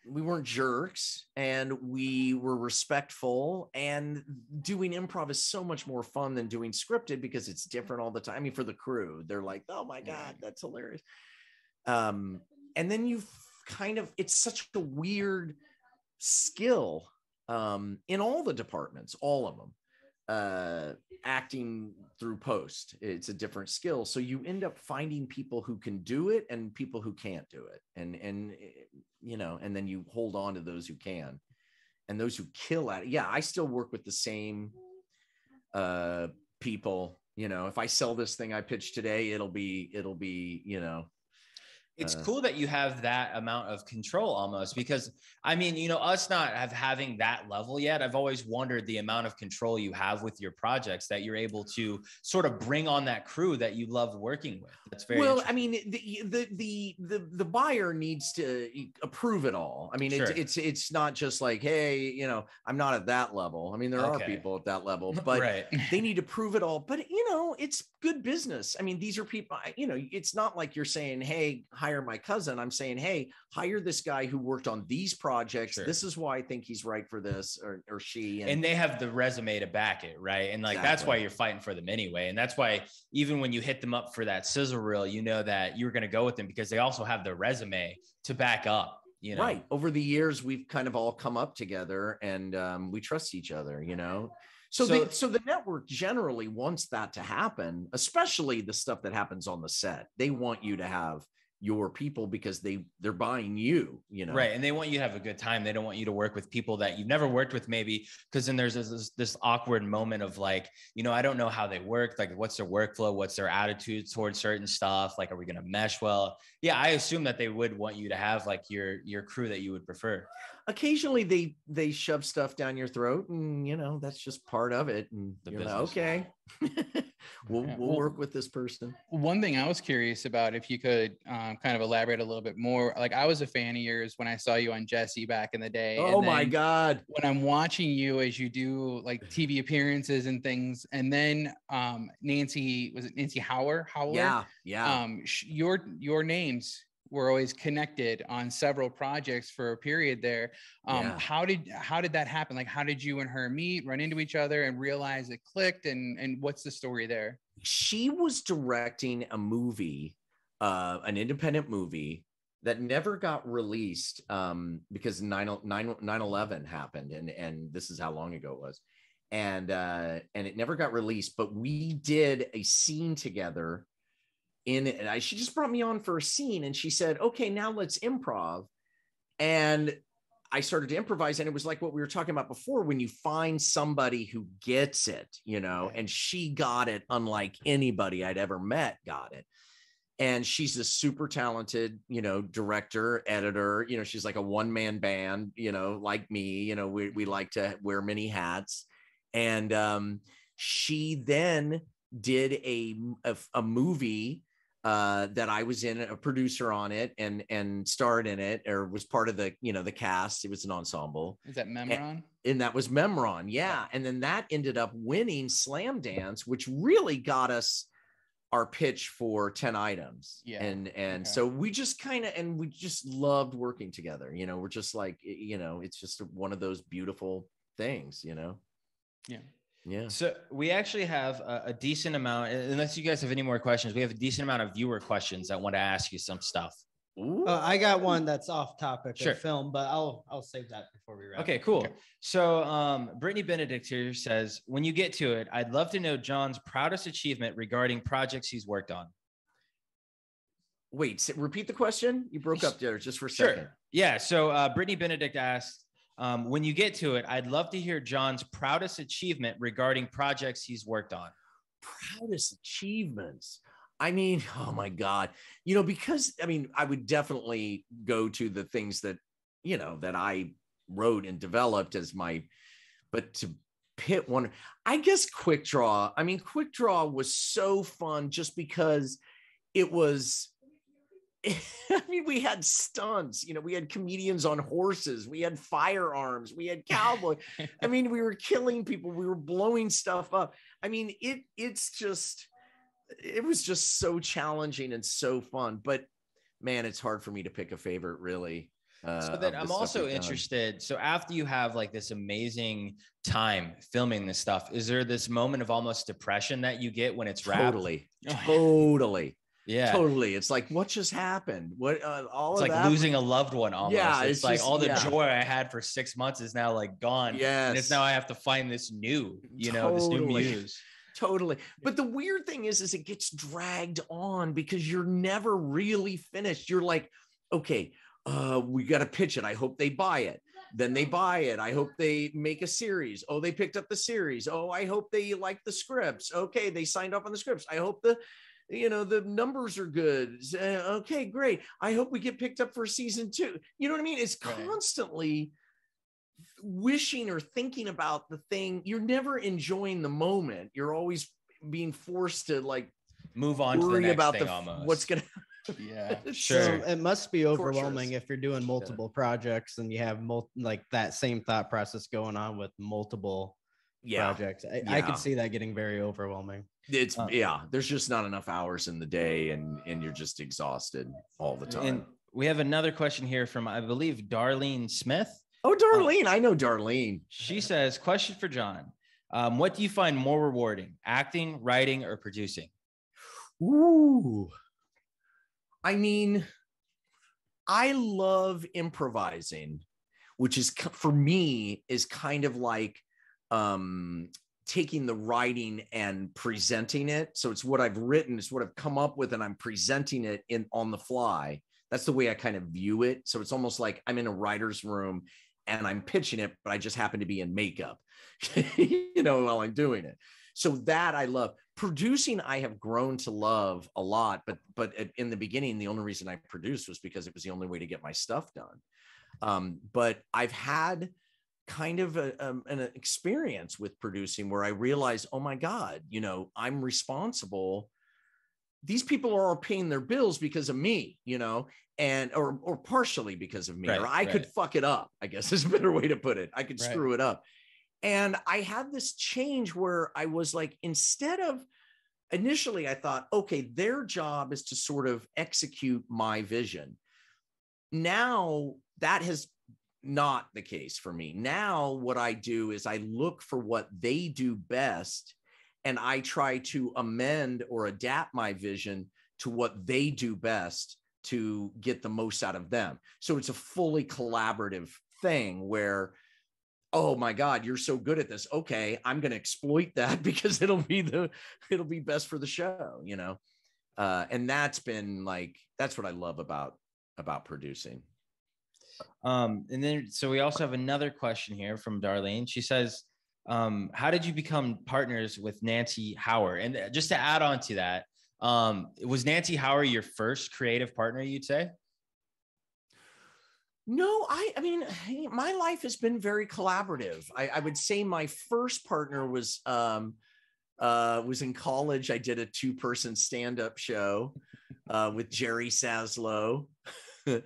we weren't jerks and we were respectful and doing improv is so much more fun than doing scripted because it's different all the time. I mean, for the crew, they're like, oh my God, that's hilarious. Um, and then you kind of, it's such a weird skill um, in all the departments, all of them uh, acting through post. It's a different skill. So you end up finding people who can do it and people who can't do it. And, and, you know, and then you hold on to those who can and those who kill at it. Yeah. I still work with the same uh, people, you know, if I sell this thing I pitched today, it'll be, it'll be, you know, it's uh, cool that you have that amount of control almost because I mean, you know, us not have having that level yet. I've always wondered the amount of control you have with your projects that you're able to sort of bring on that crew that you love working with. That's very well. I mean, the, the the the the buyer needs to approve it all. I mean, sure. it's it's it's not just like, hey, you know, I'm not at that level. I mean, there okay. are people at that level, <laughs> but right. they need to prove it all. But you know, it's good business. I mean, these are people. You know, it's not like you're saying, hey hire my cousin. I'm saying, hey, hire this guy who worked on these projects. Sure. This is why I think he's right for this or, or she. And, and they have the resume to back it, right? And like exactly. that's why you're fighting for them anyway. And that's why even when you hit them up for that sizzle reel, you know that you're going to go with them because they also have the resume to back up. You know? Right. Over the years, we've kind of all come up together and um, we trust each other, you know. So, so, the, so the network generally wants that to happen, especially the stuff that happens on the set. They want you to have your people because they they're buying you you know? Right and they want you to have a good time. They don't want you to work with people that you've never worked with maybe because then there's this, this awkward moment of like you know i don't know how they work like what's their workflow what's their attitude towards certain stuff like are we going to mesh well yeah i assume that they would want you to have like your your crew that you would prefer. Occasionally they they shove stuff down your throat and you know that's just part of it and the you're like, okay. <laughs> We'll, yeah. we'll work with this person. One thing i was curious about if you could um, kind of elaborate a little bit more like i was a fan of yours when i saw you on jesse back in the day oh my god. when i'm watching you as you do like tv appearances and things and then um nancy was it nancy hower hower yeah yeah. Um your your names were always connected on several projects for a period there. Um, yeah. How did how did that happen? Like, how did you and her meet, run into each other, and realize it clicked? And and what's the story there? She was directing a movie, uh, an independent movie that never got released um, because 9, 9, 9 happened, and and this is how long ago it was, and uh, and it never got released. But we did a scene together in and I, she just brought me on for a scene and she said, okay, now let's improv. And I started to improvise, and it was like what we were talking about before when you find somebody who gets it, you know, and she got it unlike anybody I'd ever met got it. And she's a super talented, you know, director, editor. You know, she's like a one man band, you know, like me. You know, we, we like to wear many hats. And um, she then did a, a, a movie uh, that I was in a producer on it and and starred in it or was part of the you know the cast. It was an ensemble. Is that Memron? And, and that was Memron, yeah. And then that ended up winning Slamdance, which really got us our pitch for 10 items. Yeah. And and okay. so we just kind of and we just loved working together. You know, we're just like, you know, it's just one of those beautiful things, you know. Yeah. Yeah. So we actually have a, a, decent amount, unless you guys have any more questions, we have a decent amount of viewer questions that want to ask you some stuff. Uh, I got one that's off topic sure. of film, but I'll I'll save that before we wrap. Okay, cool. Okay. So um, Brittany Benedict here says, when you get to it, I'd love to know John's proudest achievement regarding projects he's worked on. Wait, repeat the question. You broke up there just for a second. Sure. Yeah. So uh, Brittany Benedict asked, um, when you get to it, I'd love to hear John's proudest achievement regarding projects he's worked on. Proudest achievements. I mean, <laughs> oh my God. You know, because I mean, I would definitely go to the things that, you know, that I wrote and developed as my, but to pit one, I guess Quick Draw. I mean, Quick Draw was so fun just because it was <laughs> I mean, we had stunts, you know, we had comedians on horses, we had firearms, we had cowboy. I <laughs> mean, we were killing people, we were blowing stuff up. I mean, it it's just it was just so challenging and so fun. But man, it's hard for me to pick a favorite, really. Uh, so then I'm also interested. So after you have like this amazing time filming this stuff, is there this moment of almost depression that you get when it's wrapped? Totally, <laughs> totally. Yeah, totally. It's like what just happened. What uh, all it's like that? losing a loved one. Almost. Yeah, it's, it's like just, all the yeah. joy I had for six months is now like gone. Yeah, and it's now I have to find this new, you know, this new muse. Totally. But the weird thing is, is it gets dragged on because you're never really finished. You're like, okay, uh, we got to pitch it. I hope they buy it. Then they buy it. I hope they make a series. Oh, they picked up the series. Oh, I hope they like the scripts. Okay, they signed off on the scripts. I hope the you know the numbers are good. Uh, okay great. I hope we get picked up for season two. You know what i mean? It's constantly wishing or thinking about the thing. You're never enjoying the moment. You're always being forced to like move on worry to the about the, almost. what's gonna <laughs> yeah sure. So it must be overwhelming if you're doing multiple yeah. projects and you have mul- like that same thought process going on with multiple yeah. projects. I, yeah. I could see that getting very overwhelming it's uh, yeah there's just not enough hours in the day and and you're just exhausted all the time. and we have another question here from i believe darlene smith. Oh darlene uh, i know darlene. she says question for john. Um, what do you find more rewarding acting writing or producing? Ooh. I mean i love improvising which is for me is kind of like um taking the writing and presenting it. So it's what I've written, it's what I've come up with, and I'm presenting it in on the fly. That's the way I kind of view it. So it's almost like I'm in a writer's room and I'm pitching it, but I just happen to be in makeup, <laughs> you know, while I'm doing it. So that I love. Producing, I have grown to love a lot, but but in the beginning, the only reason I produced was because it was the only way to get my stuff done. Um, but I've had kind of a, um, an experience with producing where I realized, oh my God, you know, I'm responsible. These people are all paying their bills because of me, you know, and or or partially because of me, right, or I right. could fuck it up. I guess <laughs> is a better way to put it. I could right. screw it up. And I had this change where I was like, instead of initially, I thought, okay, their job is to sort of execute my vision. Now that has not the case for me. Now, what I do is I look for what they do best and I try to amend or adapt my vision to what they do best to get the most out of them. So it's a fully collaborative thing where oh my god you're so good at this okay i'm going to exploit that <laughs> because it'll be the it'll be best for the show you know uh and that's been like that's what i love about about producing um, and then, so we also have another question here from Darlene. She says, um, how did you become partners with Nancy Hower? And uh, just to add on to that, um, was Nancy Hower your first creative partner, you'd say? No, I, I mean, my life has been very collaborative. I, I would say my first partner was, um, uh, was in college. I did a two person stand up show, uh, with Jerry Saslow. <laughs>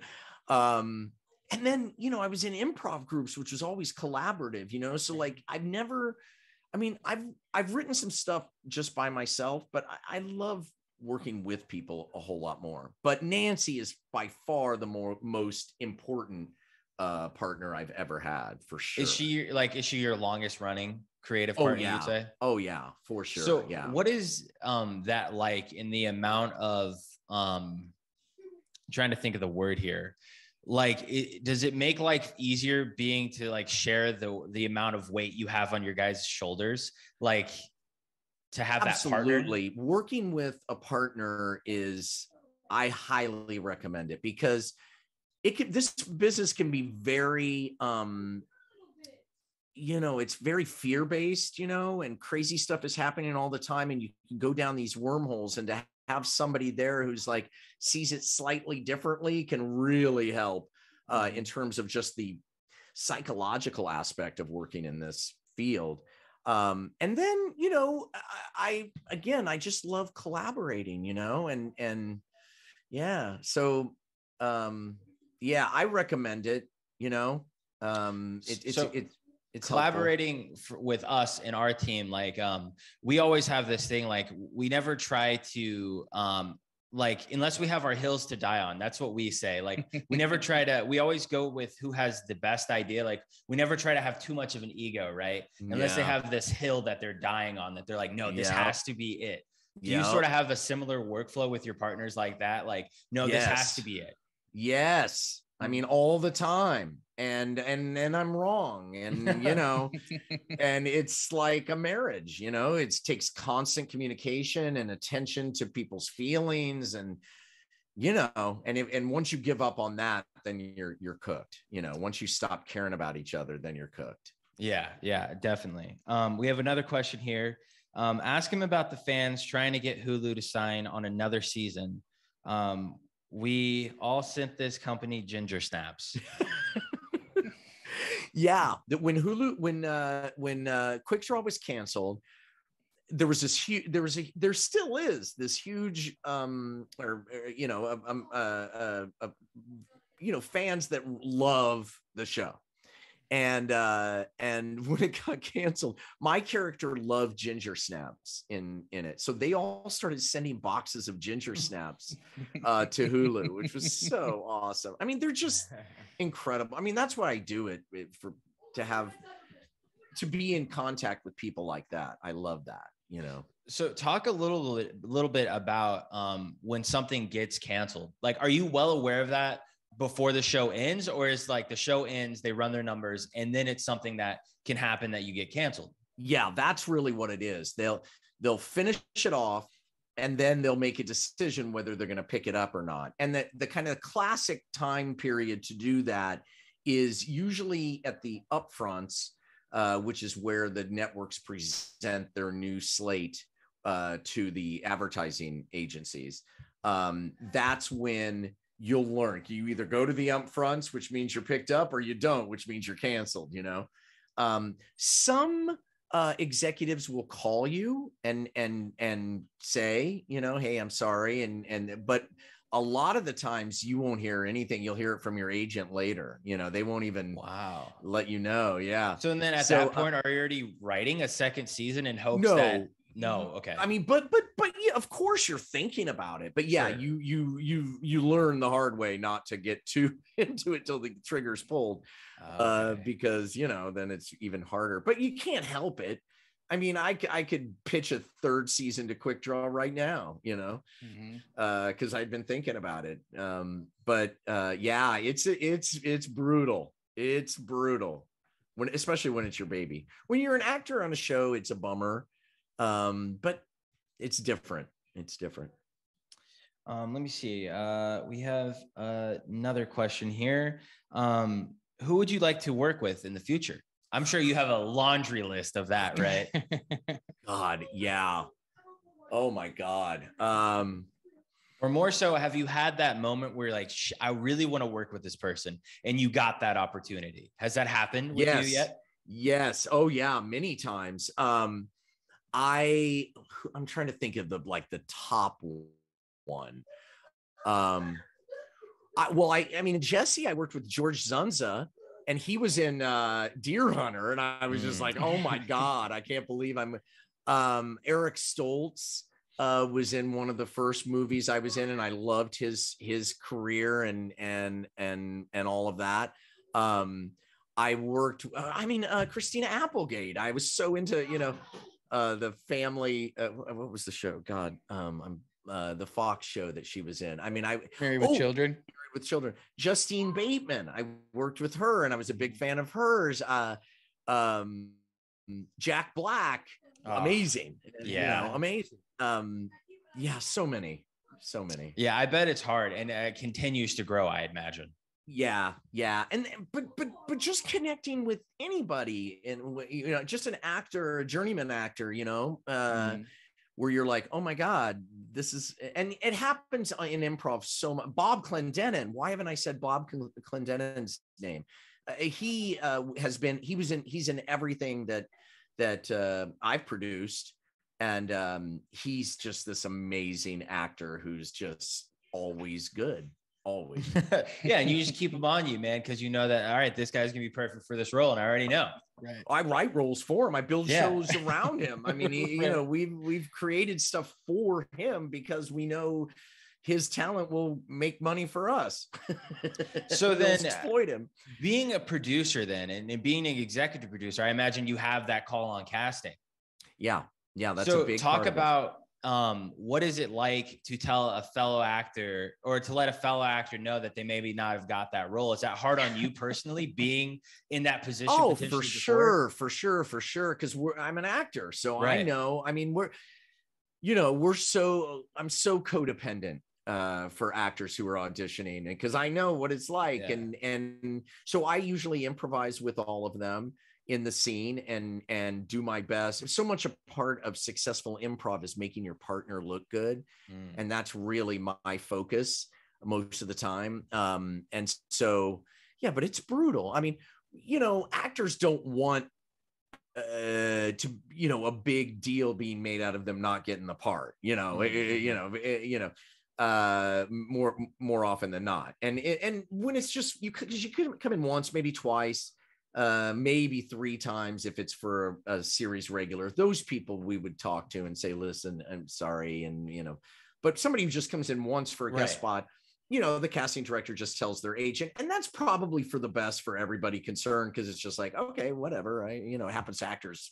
um, and then you know i was in improv groups which was always collaborative you know so like i've never i mean i've i've written some stuff just by myself but i, I love working with people a whole lot more. But nancy is by far the more most important uh partner i've ever had for sure is she like is she your longest running creative partner oh, yeah. you'd say? Oh yeah for sure so yeah. what is um that like in the amount of um trying to think of the word here like it, does it make life easier being to like share the the amount of weight you have on your guys shoulders? Like to have that absolutely. That working with a partner is i highly recommend it because it can this business can be very um you know it's very fear based you know and crazy stuff is happening all the time and you can go down these wormholes and to have somebody there who's like sees it slightly differently can really help uh, in terms of just the psychological aspect of working in this field. Um, and then, you know, I, I again, I just love collaborating, you know, and and yeah, so um, yeah, I recommend it. You know, um, it, it's so, it's it's collaborating for, with us and our team like um we always have this thing like we never try to um like unless we have our hills to die on that's what we say like <laughs> we never try to we always go with who has the best idea like we never try to have too much of an ego right unless yeah. they have this hill that they're dying on that they're like no this yeah. has to be it do yep. you sort of have a similar workflow with your partners like that like no yes. this has to be it yes i mean all the time and and and i'm wrong and you know <laughs> and it's like a marriage you know it takes constant communication and attention to people's feelings and you know and if, and once you give up on that then you're you're cooked you know once you stop caring about each other then you're cooked. Yeah yeah definitely. Um we have another question here. Um ask him about the fans trying to get hulu to sign on another season. Um we all sent this company ginger snaps. <laughs> Yeah, when Hulu, when uh, when uh, Quick Draw was canceled, there was this huge, there was a, there still is this huge, um, or, or you know, um, uh, uh, uh, you know, fans that love the show and uh and <laughs> when it got canceled my character loved ginger snaps in in it. So they all started sending boxes of ginger snaps uh to hulu which was so <laughs> awesome. I mean they're just incredible. I mean that's why i do it, it for to have to be in contact with people like that. I love that you know? So talk a little little bit about um when something gets canceled. Like are you well aware of that before the show ends, or is like the show ends, they run their numbers, and then it's something that can happen that you get canceled? Yeah, that's really what it is. They'll they'll finish it off and then they'll make a decision whether they're going to pick it up or not. And the, the kind of classic time period to do that is usually at the upfronts, uh, which is where the networks present their new slate uh, to the advertising agencies. Um, that's when you'll learn. You either go to the upfronts, which means you're picked up, or you don't, which means you're canceled. You know, um, some uh, executives will call you and and and say, you know, hey, I'm sorry, and and but a lot of the times you won't hear anything. You'll hear it from your agent later. You know, they won't even wow let you know. Yeah. So and then at so, that uh point, uh, are you already writing a second season in hopes no, that no, okay. I mean, but but but yeah, of course you're thinking about it. But yeah, sure. you you you you learn the hard way not to get too <laughs> into it till the trigger's pulled. Uh, okay. Uh, because you know, then it's even harder. But you can't help it. I mean, I I could pitch a third season to Quick Draw right now, you know, mm-hmm. uh, because I've been thinking about it. Um, but uh, yeah, it's it's it's brutal. It's brutal when, especially when it's your baby. When you're an actor on a show, it's a bummer um, but it's different. It's different. Um, let me see. Uh, we have uh, another question here. Um, who would you like to work with in the future? I'm sure you have a laundry list of that, right? <laughs> God, yeah. Oh my God. Um, or more so, have you had that moment where like, I really want to work with this person, and you got that opportunity? Has that happened with yes. you yet? Yes. Oh yeah, many times. Um, I I'm trying to think of the like the top one. Um I, well I I mean Jesse I worked with George Dzundza and he was in uh Deer Hunter and I was just like oh my mm. god I can't believe I'm um Eric Stoltz uh was in one of the first movies I was in and I loved his his career and and and and all of that. Um I worked I mean uh Christina Applegate I was so into you know uh, the family. Uh, what was the show? God, um, I'm uh, the Fox show that she was in. I mean, I Married with oh, Children. Married with Children. Justine Bateman. I worked with her, and I was a big fan of hers. Uh, um, Jack Black, oh, amazing. Yeah, you know, amazing. Um, yeah, so many, so many. Yeah, I bet it's hard, and it continues to grow. I imagine yeah yeah and but but but just connecting with anybody and you know just an actor a journeyman actor you know uh mm. where you're like oh my god this is and it happens in improv so much bob clendenin why haven't i said bob clendenin's name uh, he uh, has been he was in he's in everything that that uh, i've produced and um he's just this amazing actor who's just always good always. <laughs> yeah, and you just keep them on you, man, because you know that all right, this guy's gonna be perfect for this role, and I already know. Right. I write roles for him. I build yeah. shows around him. I mean, <laughs> he, you know, we've we've created stuff for him because we know his talent will make money for us. <laughs> so then uh, exploit him. Being a producer then and, and, being an executive producer, I imagine you have that call on casting. Yeah. Yeah. That's so a big talk about um, what is it like to tell a fellow actor or to let a fellow actor know that they maybe not have got that role? Is that hard on you personally being in that position? Oh, for before? sure, for sure, for sure. Cause we're, I'm an actor. So right. I know, I mean, we're, you know, we're so, I'm so codependent uh for actors who are auditioning and because i know what it's like yeah. and and so i usually improvise with all of them in the scene and and do my best so much a part of successful improv is making your partner look good mm. and that's really my focus most of the time um and so yeah but it's brutal i mean you know actors don't want uh to you know a big deal being made out of them not getting the part you know mm. you know you know uh more more often than not and and when it's just you could you could come in once maybe twice uh, maybe three times if it's for a, a, series regular. Those people we would talk to and say, "Listen, I'm sorry," and you know. But somebody who just comes in once for a right. guest spot, you know, the casting director just tells their agent, and that's probably for the best for everybody concerned because it's just like, okay, whatever. I, you know, it happens to actors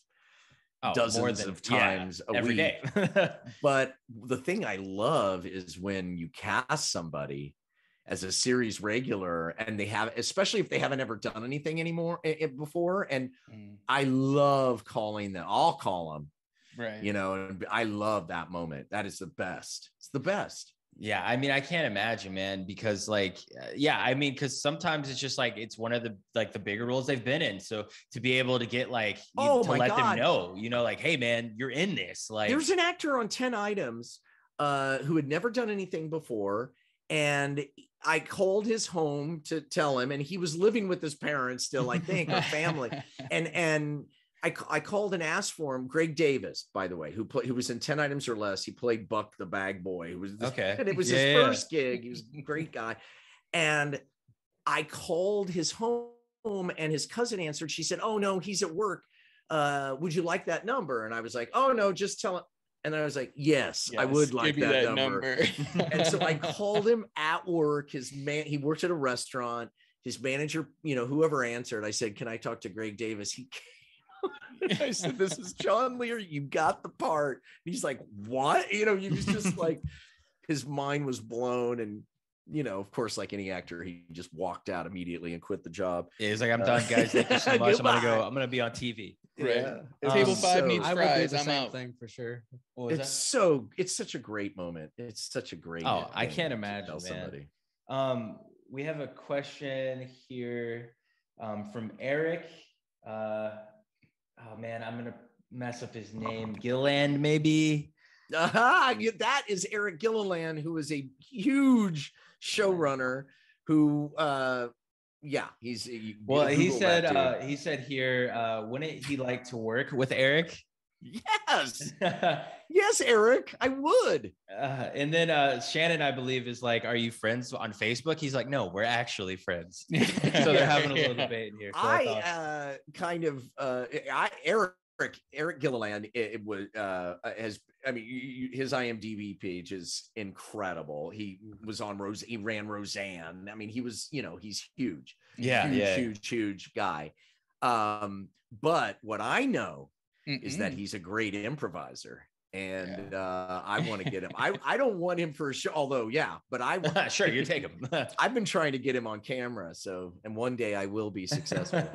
oh, dozens than, of times yeah, a week. <laughs> but the thing I love is when you cast somebody as a series regular and they have especially if they haven't ever done anything anymore it, before and mm. i love calling them i'll call them right you know and i love that moment that is the best it's the best yeah i mean i can't imagine man because like uh, yeah i mean because sometimes it's just like it's one of the like the bigger roles they've been in so to be able to get like oh to let God. them know you know like hey man you're in this like there's an actor on 10 items uh who had never done anything before and I called his home to tell him, and he was living with his parents still, I think, or family. <laughs> And and I, I called and asked for him. Greg Davis, by the way, who played who was in ten items or less. He played Buck the Bag Boy. Who was this, okay, and <laughs> it was yeah, his yeah. first gig. He was a great guy, and I called his home, and his cousin answered. She said, "Oh no, he's at work. Uh, would you like that number?" And I was like, "Oh no, just tell him." And I was like, yes, yes I would like that, that, number. number. and so I <laughs> called him at work. His man, he worked at a restaurant. His manager, you know, whoever answered, I said, Can I talk to Greg Davis? He came. <laughs> I said, This is John Lehr. You got the part. And he's like, What? You know, he was just like, his mind was blown. And you know, of course, like any actor, he just walked out immediately and quit the job. Yeah, he's like, I'm uh, done, guys. Thank you <laughs> so much. I'm gonna go. I'm gonna be on TV. Right. Yeah. Um, Table five so, needs fries. I would do the I'm same out. thing for sure. It's that? so. It's such a great moment. It's such a great. Oh, I can't imagine. Tell somebody. Um, we have a question here um, from Eric. Uh, oh man, I'm gonna mess up his name. Gilland, maybe. Uh-huh. That is Eric Gilliland, who is a huge showrunner who uh yeah he's he, well he said uh he said here uh wouldn't he like to work with eric? Yes. <laughs> Yes eric i would. uh, and then uh shannon i believe is like are you friends on facebook? He's like no we're actually friends. <laughs> So they're having a little <laughs> debate here so i, I uh kind of uh i eric Eric Eric Gilliland it, it was uh, has I mean you, his IMDb page is incredible. He was on Rose. He ran Roseanne. I mean he was you know he's huge. Yeah, huge, yeah. huge, huge guy. Um, but what I know Mm-mm. is that he's a great improviser. And yeah. uh, I <laughs> want to get him. I, I don't want him for a show, although yeah, but I want, <laughs> sure you take him. <laughs> I've been trying to get him on camera, so and one day I will be successful.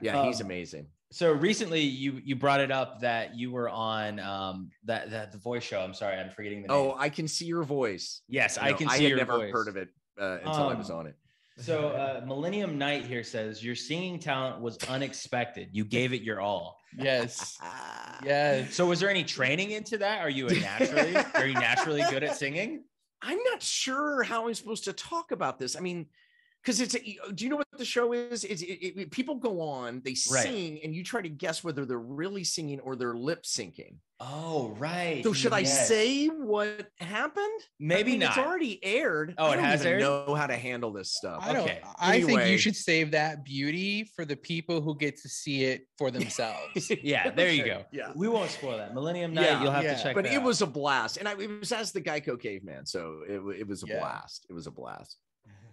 yeah, um, he's amazing so recently you you brought it up that you were on um that that the voice show. I'm sorry, I'm forgetting the name. Oh, I can see your voice. Yes, I can see I had never voice. heard of it uh, until um, I was um, on it. So uh, Millennium Night here says your singing talent was unexpected. You gave it your all. Yes. <laughs> yes. So was there any training into that? Are you a naturally are you naturally good at singing? <laughs> I'm not sure how I'm supposed to talk about this. I mean, because it's a, do you know what the show is it's it, it, people go on they sing right. and you try to guess whether they're really singing or they're lip syncing oh right so should yes. i say what happened maybe I mean, not. it's already aired oh it has aired know how to handle this stuff i don't okay. i anyway. think you should save that beauty for the people who get to see it for themselves <laughs> yeah there you go yeah we won't spoil that millennium night yeah, you'll have yeah. to check but it out. was a blast and I, it was as the geico caveman so it, it was a yeah. blast it was a blast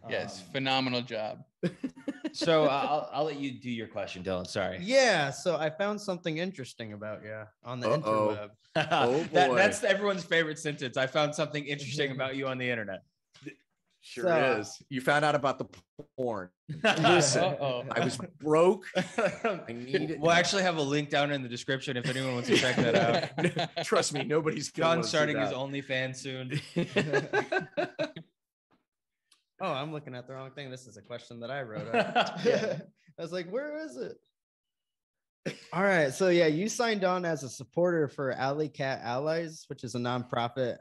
Yes, um, phenomenal job. <laughs> so uh, I'll, I'll let you do your question, Dylan. Sorry. Yeah. So I found something interesting about you on the Uh-oh. interweb. <laughs> oh, <laughs> that, that's everyone's favorite sentence. I found something interesting about you on the internet. Sure so, is. You found out about the porn. Listen, Uh-oh. I was broke. I need. We'll actually have a link down in the description if anyone wants to check that out. Trust me, nobody's. John starting his OnlyFans soon. Oh, I'm looking at the wrong thing. This is a question that I wrote. <laughs> I was like, where is it? All right. So yeah, you signed on as a supporter for Alley Cat Allies, which is a nonprofit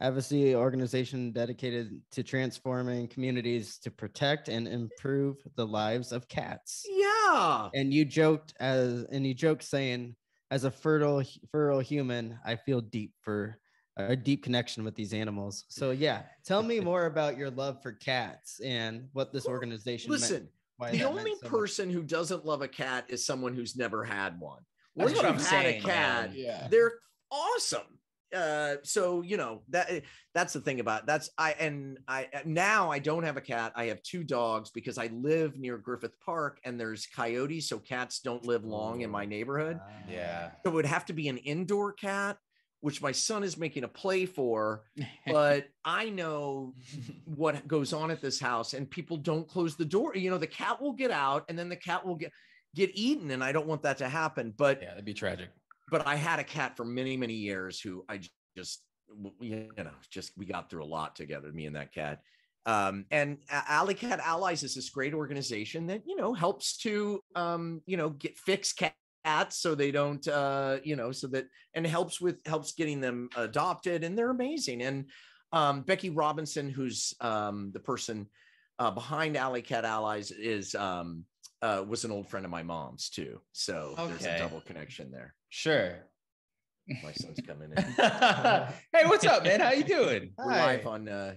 advocacy organization dedicated to transforming communities to protect and improve the lives of cats. Yeah. And you joked as and you joked saying, as a fertile fertile human, I feel deep for a deep connection with these animals. So yeah, tell me <laughs> more about your love for cats and what this organization. Listen, the only so person much. who doesn't love a cat is someone who's never had one. Once That's what I'm saying. A cat, yeah. they're awesome. Uh, so you know that that's the thing about that's I and I now I don't have a cat. I have two dogs because I live near Griffith Park and there's coyotes, so cats don't live long in my neighborhood. Yeah, so it would have to be an indoor cat which my son is making a play for, but <laughs> I know what goes on at this house and people don't close the door. You know, the cat will get out and then the cat will get get eaten and I don't want that to happen. But yeah, that'd be tragic. But I had a cat for many, many years who I just you know, just we got through a lot together, me and that cat. Um, and Alley Cat Allies is this great organization that you know helps to um, you know get fix cat cats so they don't uh you know so that and helps with helps getting them adopted and they're amazing. And um becky robinson who's um the person uh behind alley cat allies is um uh was an old friend of my mom's too. So okay. there's a double connection there. Sure. My son's coming in. <laughs> Hey what's up man? How you doing? We're Hi. live on uh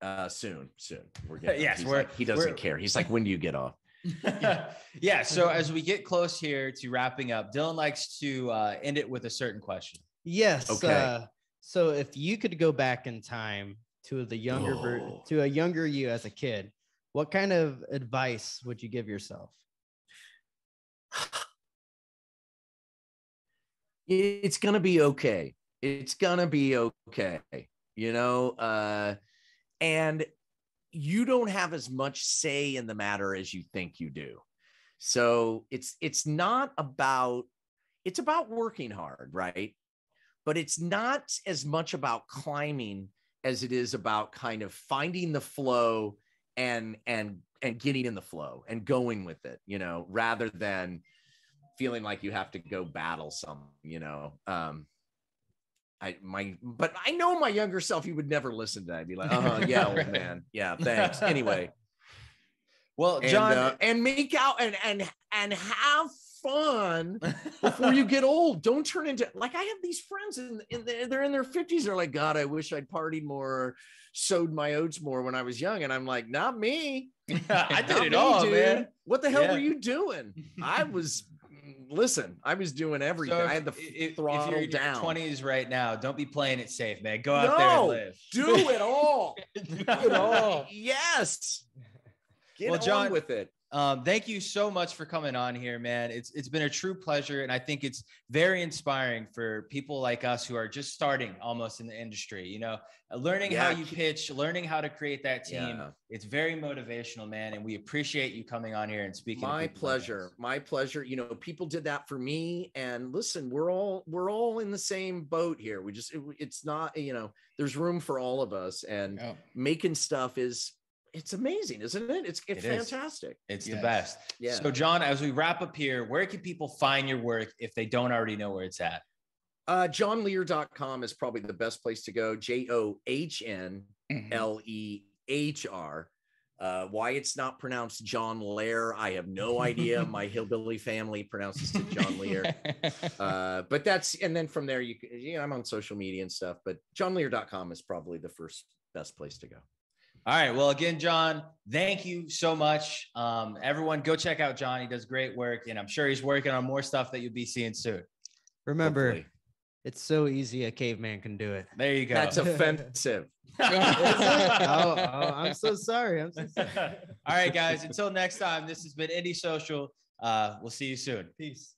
uh soon soon. We're <laughs> getting yes we're, like, he doesn't care. He's like when do you get off <laughs> yeah. So as we get close here to wrapping up, Dylan likes to uh, end it with a certain question. Yes. Okay. Uh, so if you could go back in time to the younger oh. to a younger you as a kid, what kind of advice would you give yourself? <sighs> It's gonna be okay. It's gonna be okay. You know, uh, and you don't have as much say in the matter as you think you do. So it's it's not about it's about working hard, right? But it's not as much about climbing as it is about kind of finding the flow and and and getting in the flow and going with it, you know, rather than feeling like you have to go battle some, you know. Um I my but I know my younger self, he would never listen to that. I'd be like, <laughs> uh huh, yeah, old man. Yeah, thanks. Anyway. <laughs> Well, John and, uh, and make out and and and have fun <laughs> before you get old. Don't turn into like I have these friends and in, in they're in their 50s. They're like, God, I wish I'd partied more, sowed my oats more when I was young. And I'm like, not me. I did it all, dude. man. What the hell yeah. were you doing? I was listen, I was doing everything. So if, I had the if, throttle if down. Twenties right now. Don't be playing it safe, man. Go out no, there and live. Do <laughs> it all. do it <laughs> all. Yes. Get well, John, with it. Um, thank you so much for coming on here, man. It's it's been a true pleasure, and I think it's very inspiring for people like us who are just starting almost in the industry. You know, uh, learning yeah. how you pitch, learning how to create that team. Yeah. It's very motivational, man, and we appreciate you coming on here and speaking. My pleasure. My pleasure. You know, people did that for me, and listen, we're all we're all in the same boat here. We just it, it's not you know, there's room for all of us, and making stuff is it's amazing, isn't it? It's it's it fantastic. It's yes. the best. Yeah. So, John, as we wrap up here, where can people find your work if they don't already know where it's at? Uh, johnlehr.com is probably the best place to go. J O H N L E H R. Uh, why it's not pronounced John Lair, I have no idea. <laughs> My hillbilly family pronounces it <laughs> John Lear. Uh, but that's and then from there you you know I'm on social media and stuff, but johnlehr.com is probably the first best place to go. All right. Well, again, John, thank you so much. Um, everyone, go check out John. He does great work, and I'm sure he's working on more stuff that you'll be seeing soon. Remember, Hopefully. it's so easy a caveman can do it. There you go. That's <laughs> offensive. <laughs> oh, oh, I'm so sorry. I'm so sorry. All right, guys. Until next time, this has been Indie Social. Uh, we'll see you soon. Peace.